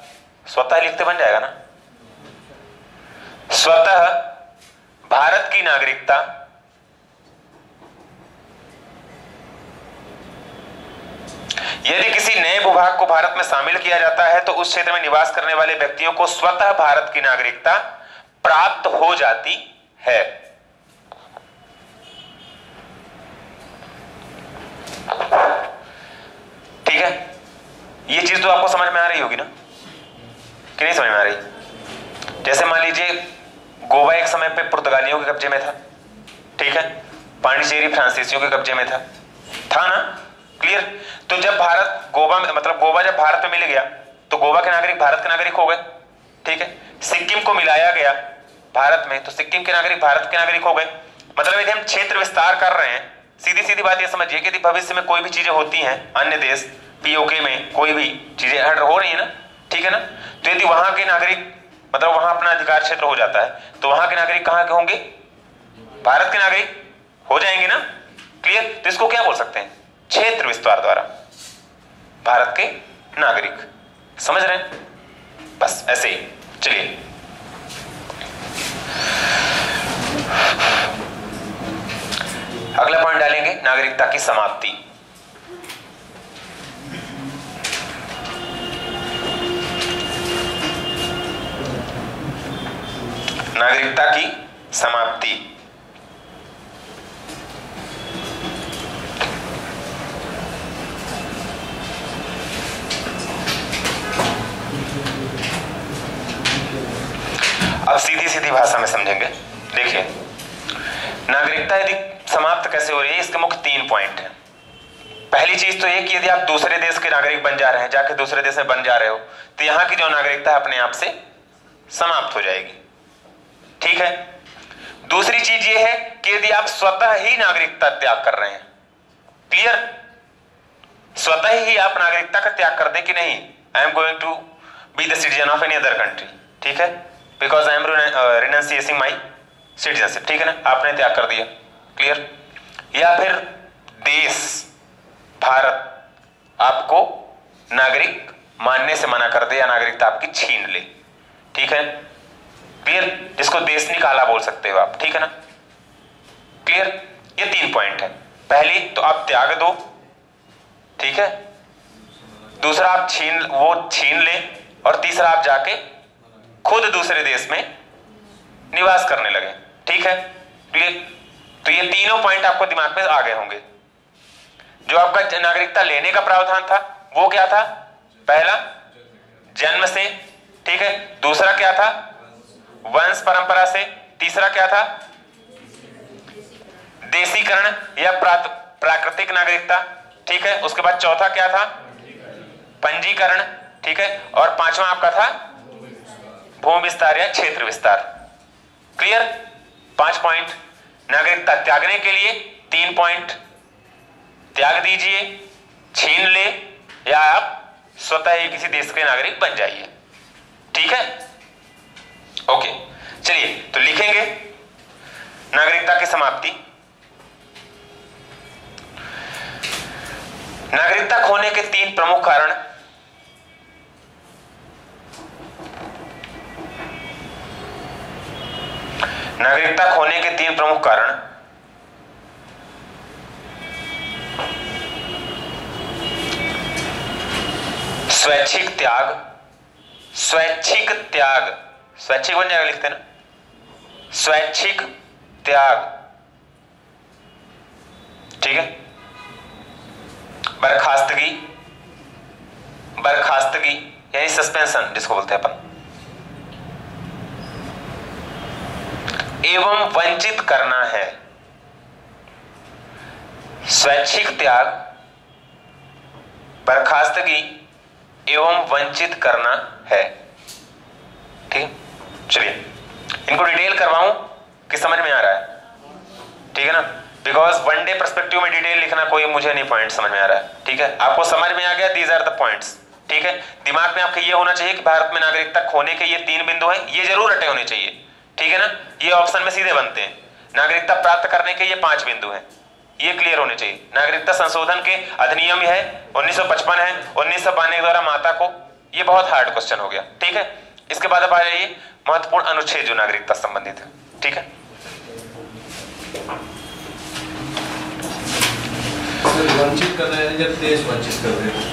[SPEAKER 1] स्वतः लिखते बन जाएगा ना? स्वतः भारत की नागरिकता यदि किसी नए भूभाग को भारत में शामिल किया जाता है तो उस क्षेत्र में निवास करने वाले व्यक्तियों को स्वतः भारत की नागरिकता प्राप्त हो जाती है। ठीक है? ये चीज़ तो आपको समझ में आ रही होगी ना? कि नहीं समझ में आ रही? जैसे मान लीजिए, गोवा एक समय पे पुर्तगालियों के कब्जे में था, ठीक है? पांडिचेरी फ्रांसीसियों के कब्जे में था। था ना? क्लियर तो जब भारत गोवा में मतलब गोवा जब भारत में मिल गया तो गोवा के नागरिक, भारत के नागरिक हो गए, ठीक है? सिक्किम को मिलाया गया भारत में तो सिक्किम के नागरिक भारत के नागरिक हो गए। मतलब यदि हम क्षेत्र विस्तार कर रहे हैं सीधी सीधी बात ये समझिए कि भविष्य में कोई भी चीज़ें होती हैं, अन्य देश पीओके में कोई भी चीज़ें हट हो रही है ना, ठीक है ना? तो यदि वहाँ के नागरिक मतलब वहाँ अपना अधिकार क्षेत्र हो जाता है तो वहाँ के नागरिक कहाँ के होंगे? भारत के नागरिक हो जाएँगे ना? क्लियर तो इसको क्या बोल सकते हैं? क्षेत्र विस्तार द्वारा। भारत के नागरिक। समझ रहे हैं? बस ऐसे ही। चलिए। अगला पॉइंट डालेंगे, नागरिकता की समाप्ति। नागरिकता की समाप्ति। अब सीधी सीधी भाषा में समझेंगे। देखिए, नागरिकता यदि समाप्त कैसे हो रही है, इसके मुख्य तीन पॉइंट हैं। पहली चीज़ तो ये कि यदि आप दूसरे देश के नागरिक बन जा रहे हैं, जाके दूसरे देश में बन जा रहे हो तो यहाँ की जो नागरिकता है, अपने आप से समाप्त हो जाएगी। ठीक है? दूसरी चीज़ ये है कि यदि आप स्वतः ही नागरिकता त्याग कर रहे हैं क्लियर स्वतः ही आप नागरिकता का त्याग कर दें कि नहीं? I am going to be the citizen of any other country ठीक है? Because I am renunciating my citizenship ठीक है ना? आपने त्याग कर दिया। क्लियर या फिर देश, भारत आपको नागरिक मानने से मना कर दे या नागरिकता आपकी छीन ले। ठीक है? क्लियर जिसको देश निकाला बोल सकते हो आप। ठीक है ना? क्लियर ये तीन पॉइंट है। पहली तो आप त्याग दो। ठीक है? दूसरा, आप छीन, वो छीन ले। और तीसरा, आप जाके खुद दूसरे देश में निवास करने लगे। ठीक है? क्लियर तो ये तीनों पॉइंट आपको दिमाग में आ गए होंगे। जो आपका नागरिकता लेने का प्रावधान था, वो क्या था? पहला, जन्म से, ठीक है? दूसरा क्या था? वंश परंपरा से। तीसरा क्या था? देशीकरण या प्राकृतिक नागरिकता। ठीक है? उसके बाद चौथा क्या था? पंजीकरण। ठीक है? और पांचवा आपका था? भूमि विस्तार या क्षेत्र विस्तार। क्लियर पाँच पॉइंट नागरिकता त्यागने के लिए तीन पॉइंट त्याग दीजिए, छीन ले, या आप स्वतः ही किसी देश के नागरिक बन जाइए। ठीक है? ओके चलिए तो लिखेंगे। नागरिकता की समाप्ति। नागरिकता खोने के तीन प्रमुख कारण नागरिकता खोने के तीन प्रमुख कारण। स्वैच्छिक त्याग स्वैच्छिक त्याग, स्वैच्छिक बन जाएगा लिखते ना? स्वैच्छिक त्याग। ठीक है? बर्खास्तगी बर्खास्तगी, यानी सस्पेंशन, जिसको बोलते हैं अपन। एवं वंचित करना है। स्वैच्छिक त्याग, बर्खास्तगी एवं वंचित करना है। ठीक चलिए, इनको डिटेल करवाऊं, कि समझ में आ रहा है। ठीक है ना? बिकॉज़ वन डे परस्पेक्टिव में डिटेल लिखना कोई मुझे नहीं पॉइंट समझ में आ रहा है। ठीक है? आपको समझ में आ गया? दीज आर द पॉइंट्स ठीक है? दिमाग में आपके ये होना चाहिए कि भारत में नागरिकता खोने के ये तीन बिंदु हैं, ये ज़रूर रटे होने चाहिए। ठीक है ना? ये ऑप्शन में सीधे बनते हैं। नागरिकता प्राप्त करने के ये पाँच बिंदु हैं। ये क्लियर होने चाहिए। नागरिकता संशोधन के अधिनियम है 1955 है, उन्नीस के द्वारा माता को ये बहुत हार्ड क्वेश्चन हो गया। ठीक है? इसके बाद अब आ जाइए। महत्वपूर्ण अनुच्छेद जो नागरिकता संबंधित है। ठीक है?
[SPEAKER 3] वंचित कर रहे हैं जब देश वंचित कर रहे हैं?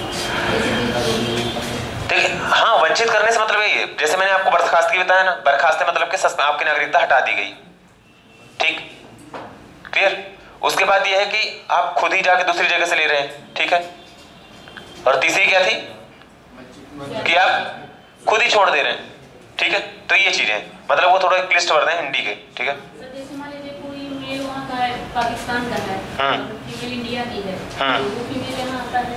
[SPEAKER 1] हाँ वंचित करने से मतलब है। जैसे मैंने आपको बर्खास्त की बताया ना बर्खास्त मतलब कि आपकी नागरिकता हटा दी गई। ठीक? क्लियर उसके बाद यह है कि आप खुद ही जाके दूसरी जगह से ले रहे हैं। ठीक है? और तीसरी क्या थी? कि आप खुद ही छोड़ दे रहे हैं। ठीक है? तो ये चीज़ें मतलब वो थोड़ा एक लिस्ट भर दें हिंदी के। ठीक है?
[SPEAKER 4] पाकिस्तान का है
[SPEAKER 1] हम्म।
[SPEAKER 4] फीमेल इंडिया की है
[SPEAKER 1] हम्म।
[SPEAKER 4] तो वो फीमेल यहाँ आता है?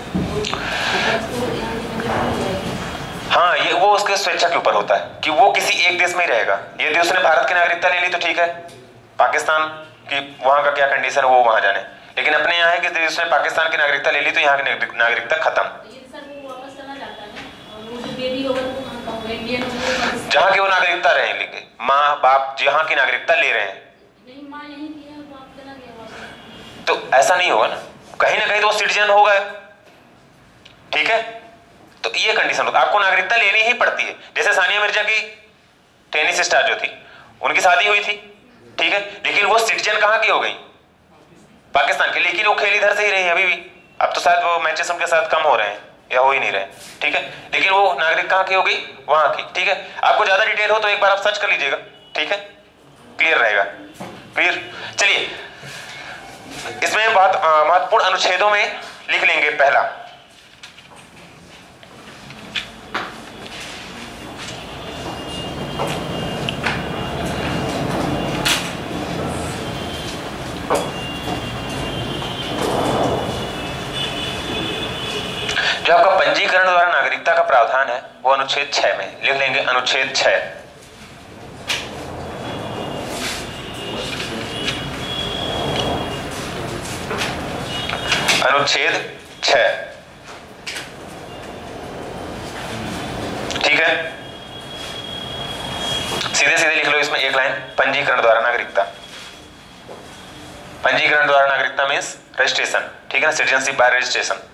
[SPEAKER 1] हाँ ये वो उसके स्वेच्छा के ऊपर होता है कि वो किसी एक देश में ही रहेगा। यदि उसने भारत की नागरिकता ले ली तो ठीक है। पाकिस्तान की वहाँ का क्या कंडीशन है, वो वहाँ जाने। लेकिन अपने यहाँ है कि यदि उसने पाकिस्तान की नागरिकता ले ली तो यहाँ की नागरिकता खत्म। जहाँ की वो नागरिकता रहे लेंगे, माँ, बाप जहाँ की नागरिकता ले रहे हैं। तो ऐसा नहीं होगा ना। कहीं ना कहीं तो सिटीजन होगा। ठीक है? तो ये कंडीशन होता आपको नागरिकता लेनी ही पड़ती है। जैसे सानिया मिर्ज़ा की टेनिस स्टार जो थी उनकी शादी हुई थी ठीक है? लेकिन वो सिटीजन कहाँ की हो गई? पाकिस्तान की। लेकिन वो खेल इधर से ही रही अभी भी। अब तो शायद वो मैचेस उनके साथ कम हो रहे हैं या हो ही नहीं रहे ठीक है? लेकिन वो नागरिक कहाँ की हो गई? वहाँ की ठीक है? आपको ज़्यादा डिटेल हो तो एक बार आप सर्च कर लीजिएगा ठीक है? क्लियर रहेगा। क्लियर चलिए इसमें बहुत अ, महत्वपूर्ण अनुच्छेदों में लिख लेंगे पहला। जो आपका पंजीकरण द्वारा नागरिकता का प्रावधान है, वो अनुच्छेद छह में लिख लेंगे अनुच्छेद छह। अनुच्छेद छह। ठीक है? सीधे सीधे लिख लो इसमें एक लाइन, पंजीकरण द्वारा नागरिकता। पंजीकरण द्वारा नागरिकता मीन्स रजिस्ट्रेशन ठीक है ना? सिटीजनशिप बाय रजिस्ट्रेशन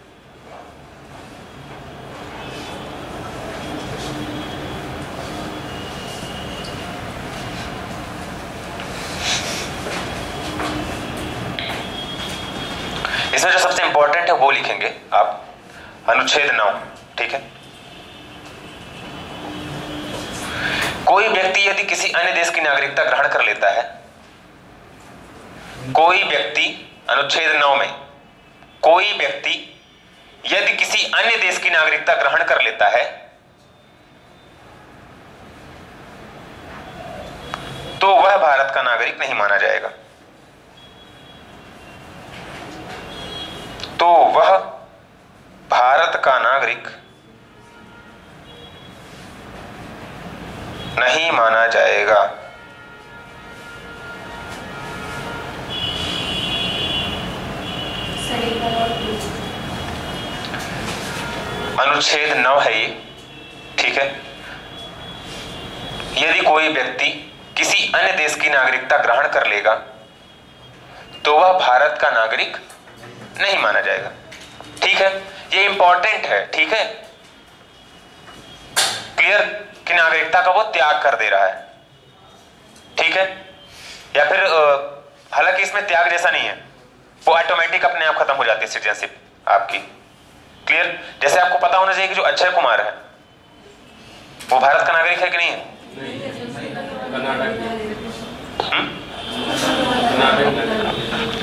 [SPEAKER 1] इसमें जो सबसे इंपॉर्टेंट है वो लिखेंगे आप। अनुच्छेद नौ, ठीक है? कोई व्यक्ति यदि किसी अन्य देश की नागरिकता ग्रहण कर लेता है, कोई व्यक्ति, अनुच्छेद नौ में, कोई व्यक्ति यदि किसी अन्य देश की नागरिकता ग्रहण कर लेता है तो वह भारत का नागरिक नहीं माना जाएगा। तो वह भारत का नागरिक नहीं माना जाएगा। अनुच्छेद नौ है ये, ठीक है? यदि कोई व्यक्ति किसी अन्य देश की नागरिकता ग्रहण कर लेगा तो वह भारत का नागरिक नहीं माना जाएगा ठीक है ये इंपॉर्टेंट है ठीक है क्लियर कि नागरिकता का वो त्याग कर दे रहा है ठीक है या फिर हालाँकि इसमें त्याग जैसा नहीं है वो ऑटोमेटिक अपने आप खत्म हो जाती है सिटीजनशिप आपकी क्लियर जैसे आपको पता होना चाहिए कि जो अक्षय कुमार है वो भारत का नागरिक है कि नहीं है हम्म?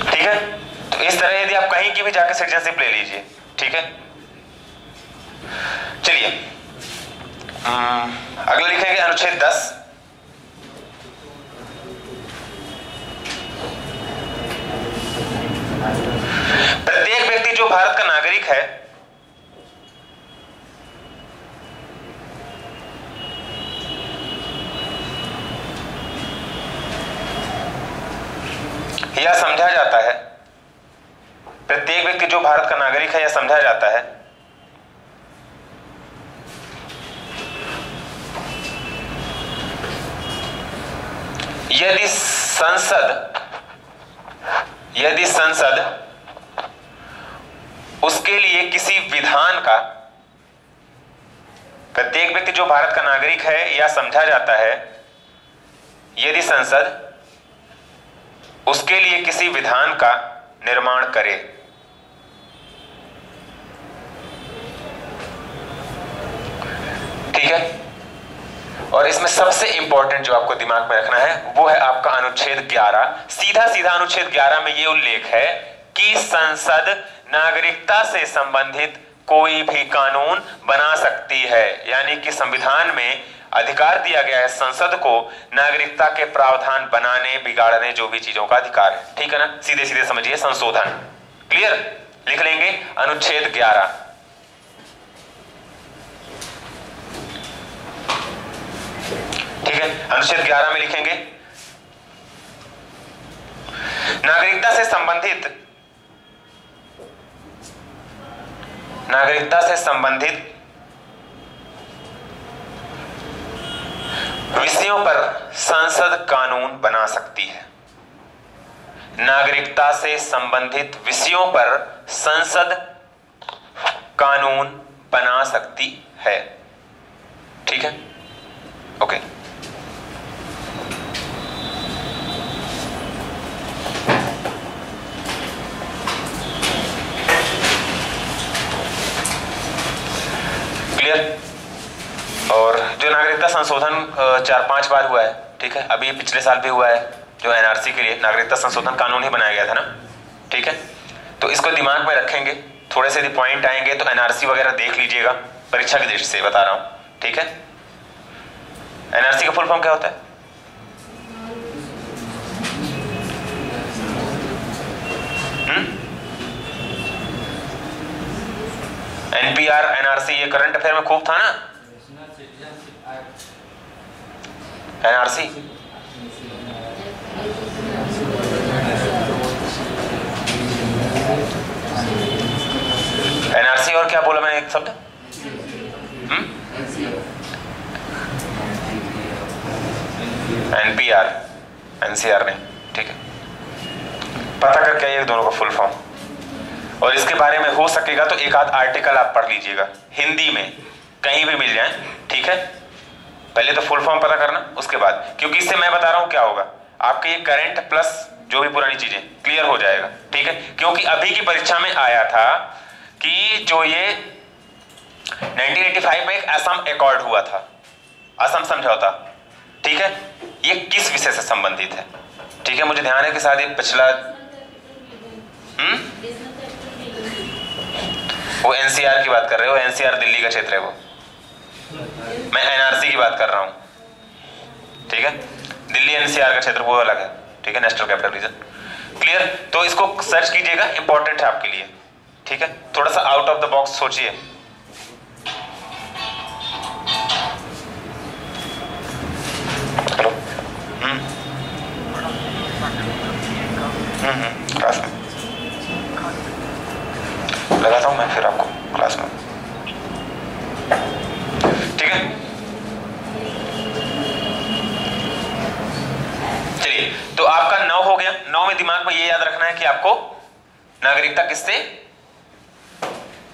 [SPEAKER 1] ठीक है तो इस तरह यदि आप कहीं की भी जाकर सिटीजनशिप ले लीजिए, ठीक है? चलिए। अगला लिखेंगे अनुच्छेद 10 प्रत्येक व्यक्ति जो भारत का नागरिक है, यह समझा जाता है प्रत्येक व्यक्ति जो भारत का नागरिक है, यह समझा जाता है। यदि संसद यदि संसद उसके लिए किसी विधान का प्रत्येक व्यक्ति जो भारत का नागरिक है, यह समझा जाता है, यदि संसद उसके लिए किसी विधान का निर्माण करे। ठीक है? और इसमें सबसे इंपॉर्टेंट जो आपको दिमाग में रखना है, वो है आपका अनुच्छेद 11 सीधा सीधा अनुच्छेद 11 में ये उल्लेख है कि संसद नागरिकता से संबंधित कोई भी कानून बना सकती है। यानी कि संविधान में अधिकार दिया गया है संसद को नागरिकता के प्रावधान बनाने, बिगाड़ने जो भी चीज़ों का अधिकार है। ठीक है ना? सीधे सीधे समझिए संशोधन। क्लियर लिख लेंगे अनुच्छेद 11 ठीक अनुच्छेद 11 में लिखेंगे। नागरिकता से संबंधित, नागरिकता से संबंधित विषयों पर संसद कानून बना सकती है। नागरिकता से संबंधित विषयों पर संसद कानून बना सकती है। ठीक है? ओके। क्लियर और जो नागरिकता संशोधन चार पाँच बार हुआ है, ठीक है? अभी पिछले साल भी हुआ है, जो एनआरसी के लिए नागरिकता संशोधन कानून ही बनाया गया था ना? ठीक है? तो इसको दिमाग में रखेंगे, थोड़े से पॉइंट आएँगे तो एनआरसी वगैरह देख लीजिएगा, परीक्षा की दृष्टि से बता रहा हूँ, ठीक है? एनआरसी का फुल फॉर्म क्या होता है? एनपीआर, एनआरसी, ये करंट अफेयर में खूब था ना? एनआरसी? एनआरसी और क्या बोला मैंने एक शब्द? एनपीआर, एनसीआर ने, ठीक है। पता करके आइए दोनों का फुल फॉर्म और इसके बारे में हो सकेगा तो एक आध आर्टिकल आप पढ़ लीजिएगा। हिंदी में कहीं भी मिल जाए, ठीक है? पहले तो फुल फॉर्म पता करना, उसके बाद। क्योंकि इससे मैं बता रहा हूँ क्या होगा। आपके ये करंट प्लस जो भी पुरानी चीज़ें क्लियर हो जाएगा, ठीक है? क्योंकि अभी की परीक्षा में आया था कि जो ये 1985 में एक असम एकॉर्ड हुआ था। असम समझौता, ठीक है? ये किस विषय से संबंधित है? ठीक है, मुझे ध्यान है कि शायद ये पिछला हम्म? वो एनसीआर की बात कर रहे हो एनसीआर दिल्ली का क्षेत्र है वो। मैं एनआरसी की बात कर रहा हूँ। ठीक है? दिल्ली एनसीआर का क्षेत्र, वो अलग है। ठीक है? नेशनल कैपिटल रीजन क्लियर तो इसको सर्च कीजिएगा इंपॉर्टेंट है आपके लिए। ठीक है? थोड़ा सा आउट ऑफ़ द बॉक्स सोचिए। हेलो हम्म हम्म, हम्म लगाता हूँ मैं फिर आपको क्लास में। ठीक है? चलिए तो आपका नौ हो गया। नौ में दिमाग में ये याद रखना है कि आपको नागरिकता किससे?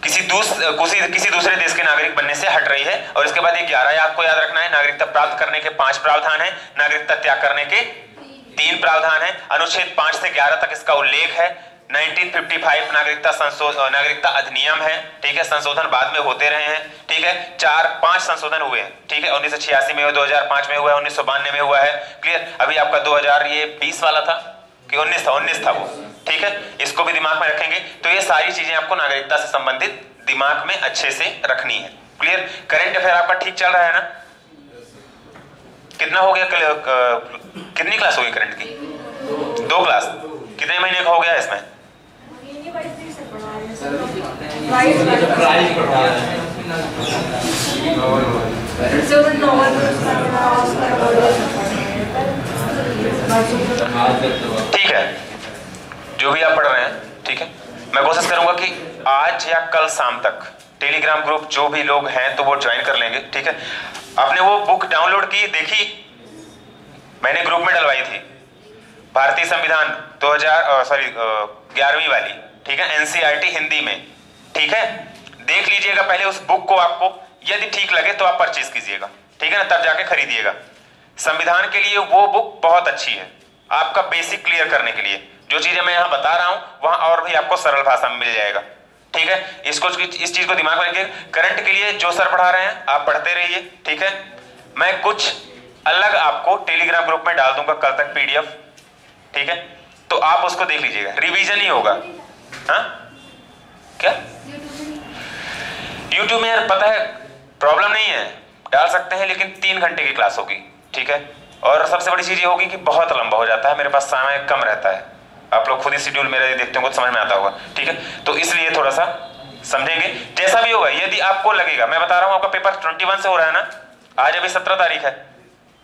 [SPEAKER 1] किसी दूस, किसी किसी दूसरे देश के नागरिक बनने से हट रही है। और इसके बाद ये ग्यारह आपको याद रखना है। नागरिकता प्राप्त करने के पाँच प्रावधान है। नागरिकता त्याग करने के तीन प्रावधान है। अनुच्छेद पाँच से ग्यारह तक इसका उल्लेख है। 1955 नागरिकता संशोधन नागरिकता अधिनियम है, ठीक है? संशोधन बाद में होते रहे हैं, ठीक है? चार, पाँच संशोधन हुए हैं ठीक है? उन्नीस में हुआ 2005 में हुआ है, उन्नीस में हुआ है। क्लियर अभी आपका 2000 ये 20 वाला था, कि 19 था 19 था वो, ठीक है? इसको भी दिमाग में रखेंगे। तो ये सारी चीज़ें आपको नागरिकता से संबंधित दिमाग में अच्छे से रखनी है। क्लियर करंट अफेयर आपका ठीक चल रहा है ना? कितना हो गया कितनी क्लास होगी करंट की? दो क्लास कितने महीने का हो गया इसमें
[SPEAKER 3] प्राइस बढ़ा रहे हैं
[SPEAKER 1] ठीक है। जो भी आप पढ़ रहे हैं ठीक है। मैं कोशिश करूँगा कि आज या कल शाम तक टेलीग्राम ग्रुप जो भी लोग हैं तो वो ज्वाइन कर लेंगे ठीक है। आपने वो बुक डाउनलोड की देखी? मैंने ग्रुप में डलवाई थी। भारतीय संविधान 2000 सॉरी ग्यारहवीं वाली। ठीक है? एनसीईआरटी हिंदी में। ठीक है? देख लीजिएगा पहले उस बुक को आपको। यदि ठीक लगे तो आप परचेज कीजिएगा। ठीक है ना? तब जाके खरीदिएगा। संविधान के लिए वो बुक बहुत अच्छी है। आपका बेसिक क्लियर करने के लिए। जो चीज़ें मैं यहाँ बता रहा हूँ, वहाँ और भी आपको सरल भाषा में मिल जाएगा। ठीक है? इसको इस चीज़ को दिमाग में रखिए। करंट के लिए जो सर पढ़ा रहे हैं, आप पढ़ते रहिए। ठीक है? मैं कुछ अलग आपको टेलीग्राम ग्रुप में डाल दूँगा कल तक पीडीएफ ठीक है? तो आप उसको देख लीजिएगा। रिवीजन ही होगा। हाँ? क्या? यूट्यूब में यार पता है प्रॉब्लम नहीं है। डाल सकते हैं, लेकिन तीन घंटे की क्लास होगी, ठीक है? और सबसे बड़ी चीज़ ये होगी कि बहुत लंबा हो जाता है, मेरे पास समय कम रहता है। आप लोग खुद ही शेड्यूल मेरा देखते होंगे तो समझ में आता होगा, ठीक है? तो इसलिए थोड़ा सा समझेंगे। जैसा भी होगा, यदि आपको लगेगा, मैं बता रहा हूँ, आपका पेपर ट्वेंटी वन से हो रहा है ना? आज अभी सत्रह तारीख है।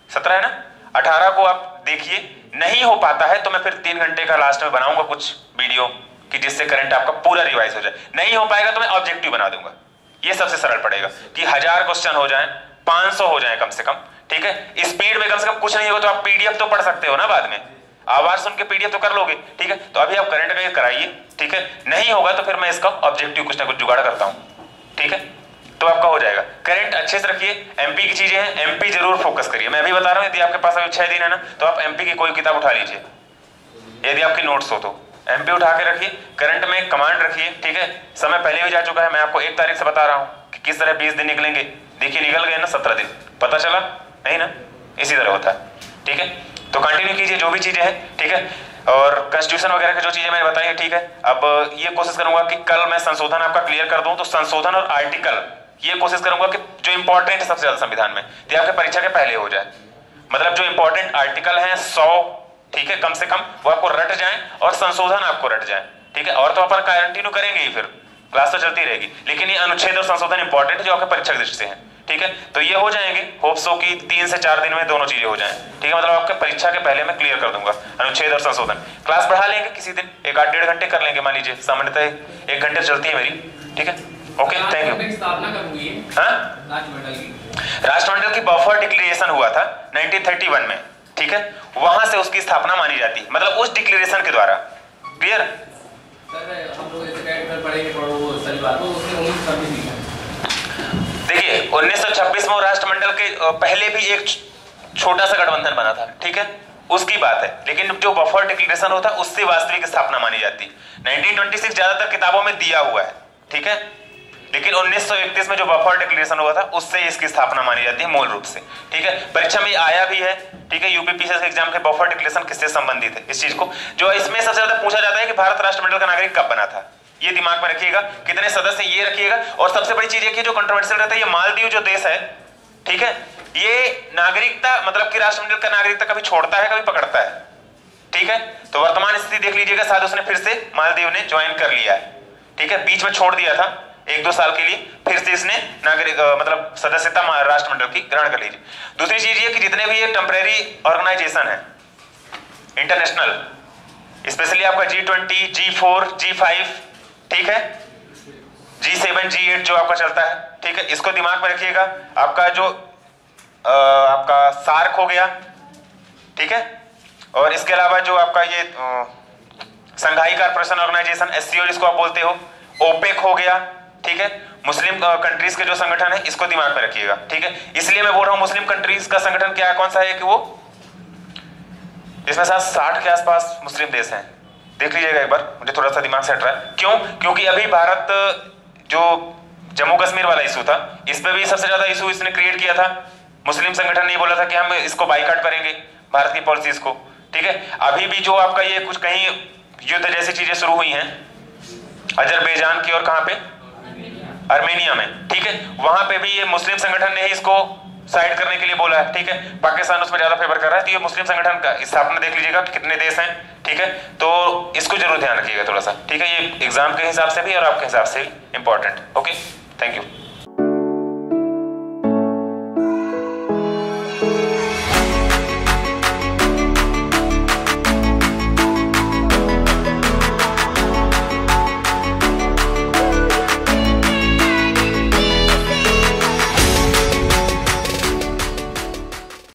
[SPEAKER 1] सत्रह है ना? अठारह को आप देखिए। नहीं हो पाता है तो मैं फिर तीन घंटे का लास्ट में बनाऊँगा कुछ वीडियो कि जिससे करंट आपका पूरा रिवाइज हो जाए। नहीं हो पाएगा तो मैं ऑब्जेक्टिव बना दूँगा। ये सबसे सरल पड़ेगा कि हज़ार क्वेश्चन हो जाए, पाँच सौ हो जाए कम से कम, ठीक है? स्पीड में कम से कम कुछ नहीं होगा तो आप पीडीएफ तो पढ़ सकते हो ना बाद में। आवाज़ सुन के पीडीएफ तो कर लोगे, ठीक है? तो अभी आप करंट का ये कराइए, ठीक है? नहीं होगा तो फिर मैं इसका ऑब्जेक्टिव कुछ ना कुछ जुगाड़ करता हूँ, ठीक है? तो आपका हो जाएगा। करंट अच्छे से रखिए एमपी की चीज़ें हैं एमपी ज़रूर फोकस करिए। मैं अभी बता रहा हूँ, यदि आपके पास अभी छह दिन है ना तो आप एमपी की कोई किताब उठा लीजिए। यदि आपकी नोट्स हो तो। एमपी उठा के रखिए करंट में कमांड रखिए, ठीक है? समय पहले भी जा चुका है, मैं आपको एक तारीख से बता रहा हूँ कि किस तरह बीस दिन निकलेंगे। देखिए, निकल गए ना सत्रह दिन। पता चला? नहीं ना? इसी तरह होता है, ठीक है? तो कंटिन्यू कीजिए, जो भी चीज़ें हैं, ठीक है? और कॉन्स्टिट्यूशन वगैरह की जो चीज़ें मैंने बताई है ठीक है? अब ये कोशिश करूँगा कि कल मैं संशोधन आपका क्लियर कर दूँ तो संशोधन और आर्टिकल ये कोशिश करूँगा कि जो इंपॉर्टेंट है सबसे ज़्यादा संविधान में आपके परीक्षा के पहले हो जाए। मतलब जो इंपॉर्टेंट आर्टिकल है, सौ ठीक है कम से कम वो आपको रट जाए और संशोधन आपको रट जाए। ठीक है और तो अपन कंटिन्यू करेंगे ही फिर। क्लास तो चलती रहेगी। लेकिन ये अनुच्छेद और संशोधन इंपॉर्टेंट है जो आपके परीक्षा की दृष्टि से है। ठीक है तो ये हो जाएँगे। होप सो कि तीन से चार दिन में दोनों चीज़ें हो जाएँ। ठीक है मतलब आपके परीक्षा के पहले मैं क्लियर कर दूँगा। अनुच्छेद और संशोधन। क्लास बढ़ा लेंगे किसी दिन। एक आठ डेढ़ घंटे कर लेंगे मान लीजिए। सामान्यतः एक घंटे चलती है मेरी। ठीक है? ओके थैंक यू
[SPEAKER 2] राष्ट्रमंडल की।
[SPEAKER 1] राष्ट्रमंडल की बफर डिक्लेरेशन हुआ था 1931 में। ठीक है? वहाँ से उसकी स्थापना मानी जाती। है मतलब उस डिक्लेरेशन के द्वारा। क्लियर
[SPEAKER 2] सर हम लोग जैसे कैट में पढ़ेंगे पढ़ो वो सारी बात। तो उसमें उन्नीस सौ छब्बीस
[SPEAKER 1] देखिए 1926 में राष्ट्रमंडल के पहले भी एक छोटा सा गठबंधन बना था ठीक है? उसकी बात है। लेकिन जो बफर डिक्लेरेशन होता है उससे वास्तविक स्थापना मानी जाती। है 1926 ज़्यादातर किताबों में दिया हुआ है ठीक है? लेकिन 1931 में जो बफर डिक्लेरेशन हुआ था, उससे इसकी स्थापना मानी जाती है, मूल रूप से। ठीक है? परीक्षा में आया भी है, ठीक है? यूपीपीसीएस एग्ज़ाम के बफर डिक्लेरेशन किससे संबंधित है, इस चीज़ को? जो इसमें सबसे ज़्यादा पूछा जाता है कि भारत राष्ट्रमंडल का नागरिक कब बना था। ये दिमाग में रखिएगा, कितने सदस्य ये रखिएगा, और सबसे बड़ी चीज़ ये जो कंट्रोवर्शियल रहता है, ये मालदीव जो देश है, ठीक है? ये नागरिकता मतलब कि राष्ट्रमंडल का नागरिकता कभी छोड़ता है, कभी पकड़ता है, ठीक है? तो वर्तमान स्थिति देख लीजिएगा, शायद उसने फिर से मालदीव ने ज्वाइन कर लिया है, ठीक है? बीच में छोड़ दिया था एक दो साल के लिए फिर से इसने नागरिक मतलब सदस्यता राष्ट्रमंडल की ग्रहण कर लीजिए दूसरी चीज़ ये कि जितने भी ये टेम्परेरी ऑर्गेनाइजेशन है इंटरनेशनल स्पेशली आपका G twenty G four G five ठीक है? जी सेवन जी एट जो आपका चलता है ठीक है? इसको दिमाग में रखिएगा। आपका जो आ, आपका सार्क हो गया ठीक है? और इसके अलावा जो आपका ये संघाई कारपोरेशन ऑर्गेनाइजेशन एस जिसको आप बोलते हो ओपेक हो गया ठीक है? मुस्लिम कंट्रीज़ के जो संगठन है, इसको दिमाग में रखिएगा, ठीक है? इसलिए मैं बोल रहा हूँ, मुस्लिम कंट्रीज़ का संगठन क्या है? कौन सा है कि वो? इसमें साथ साठ के आसपास मुस्लिम देश हैं। देख लीजिएगा एक बार, मुझे थोड़ा सा दिमाग से हट रहा है। क्यों? क्योंकि अभी भारत, जो जम्मू कश्मीर वाला इशू था, इस पर भी सबसे ज़्यादा इशू इसने क्रिएट किया था। मुस्लिम संगठन ने बोला था कि हम इसको बाइकाट करेंगे, भारत की पॉलिसीज़ को, ठीक है? अभी भी जो आपका ये कुछ कहीं युद्ध जैसी चीज़ें शुरू हुई हैं, अजरबैजान की और कहाँ पे? आर्मेनिया में, ठीक है? वहाँ पे भी ये मुस्लिम संगठन ने ही इसको साइड करने के लिए बोला है, ठीक है? पाकिस्तान उसमें ज़्यादा फेवर कर रहा है तो ये मुस्लिम संगठन का स्थापना देख लीजिएगा कितने देश हैं, ठीक है? तो इसको ज़रूर ध्यान रखिएगा थोड़ा सा, ठीक है? ये एग्ज़ाम के हिसाब से भी और आपके हिसाब से भी इंपॉर्टेंट ओके थैंक यू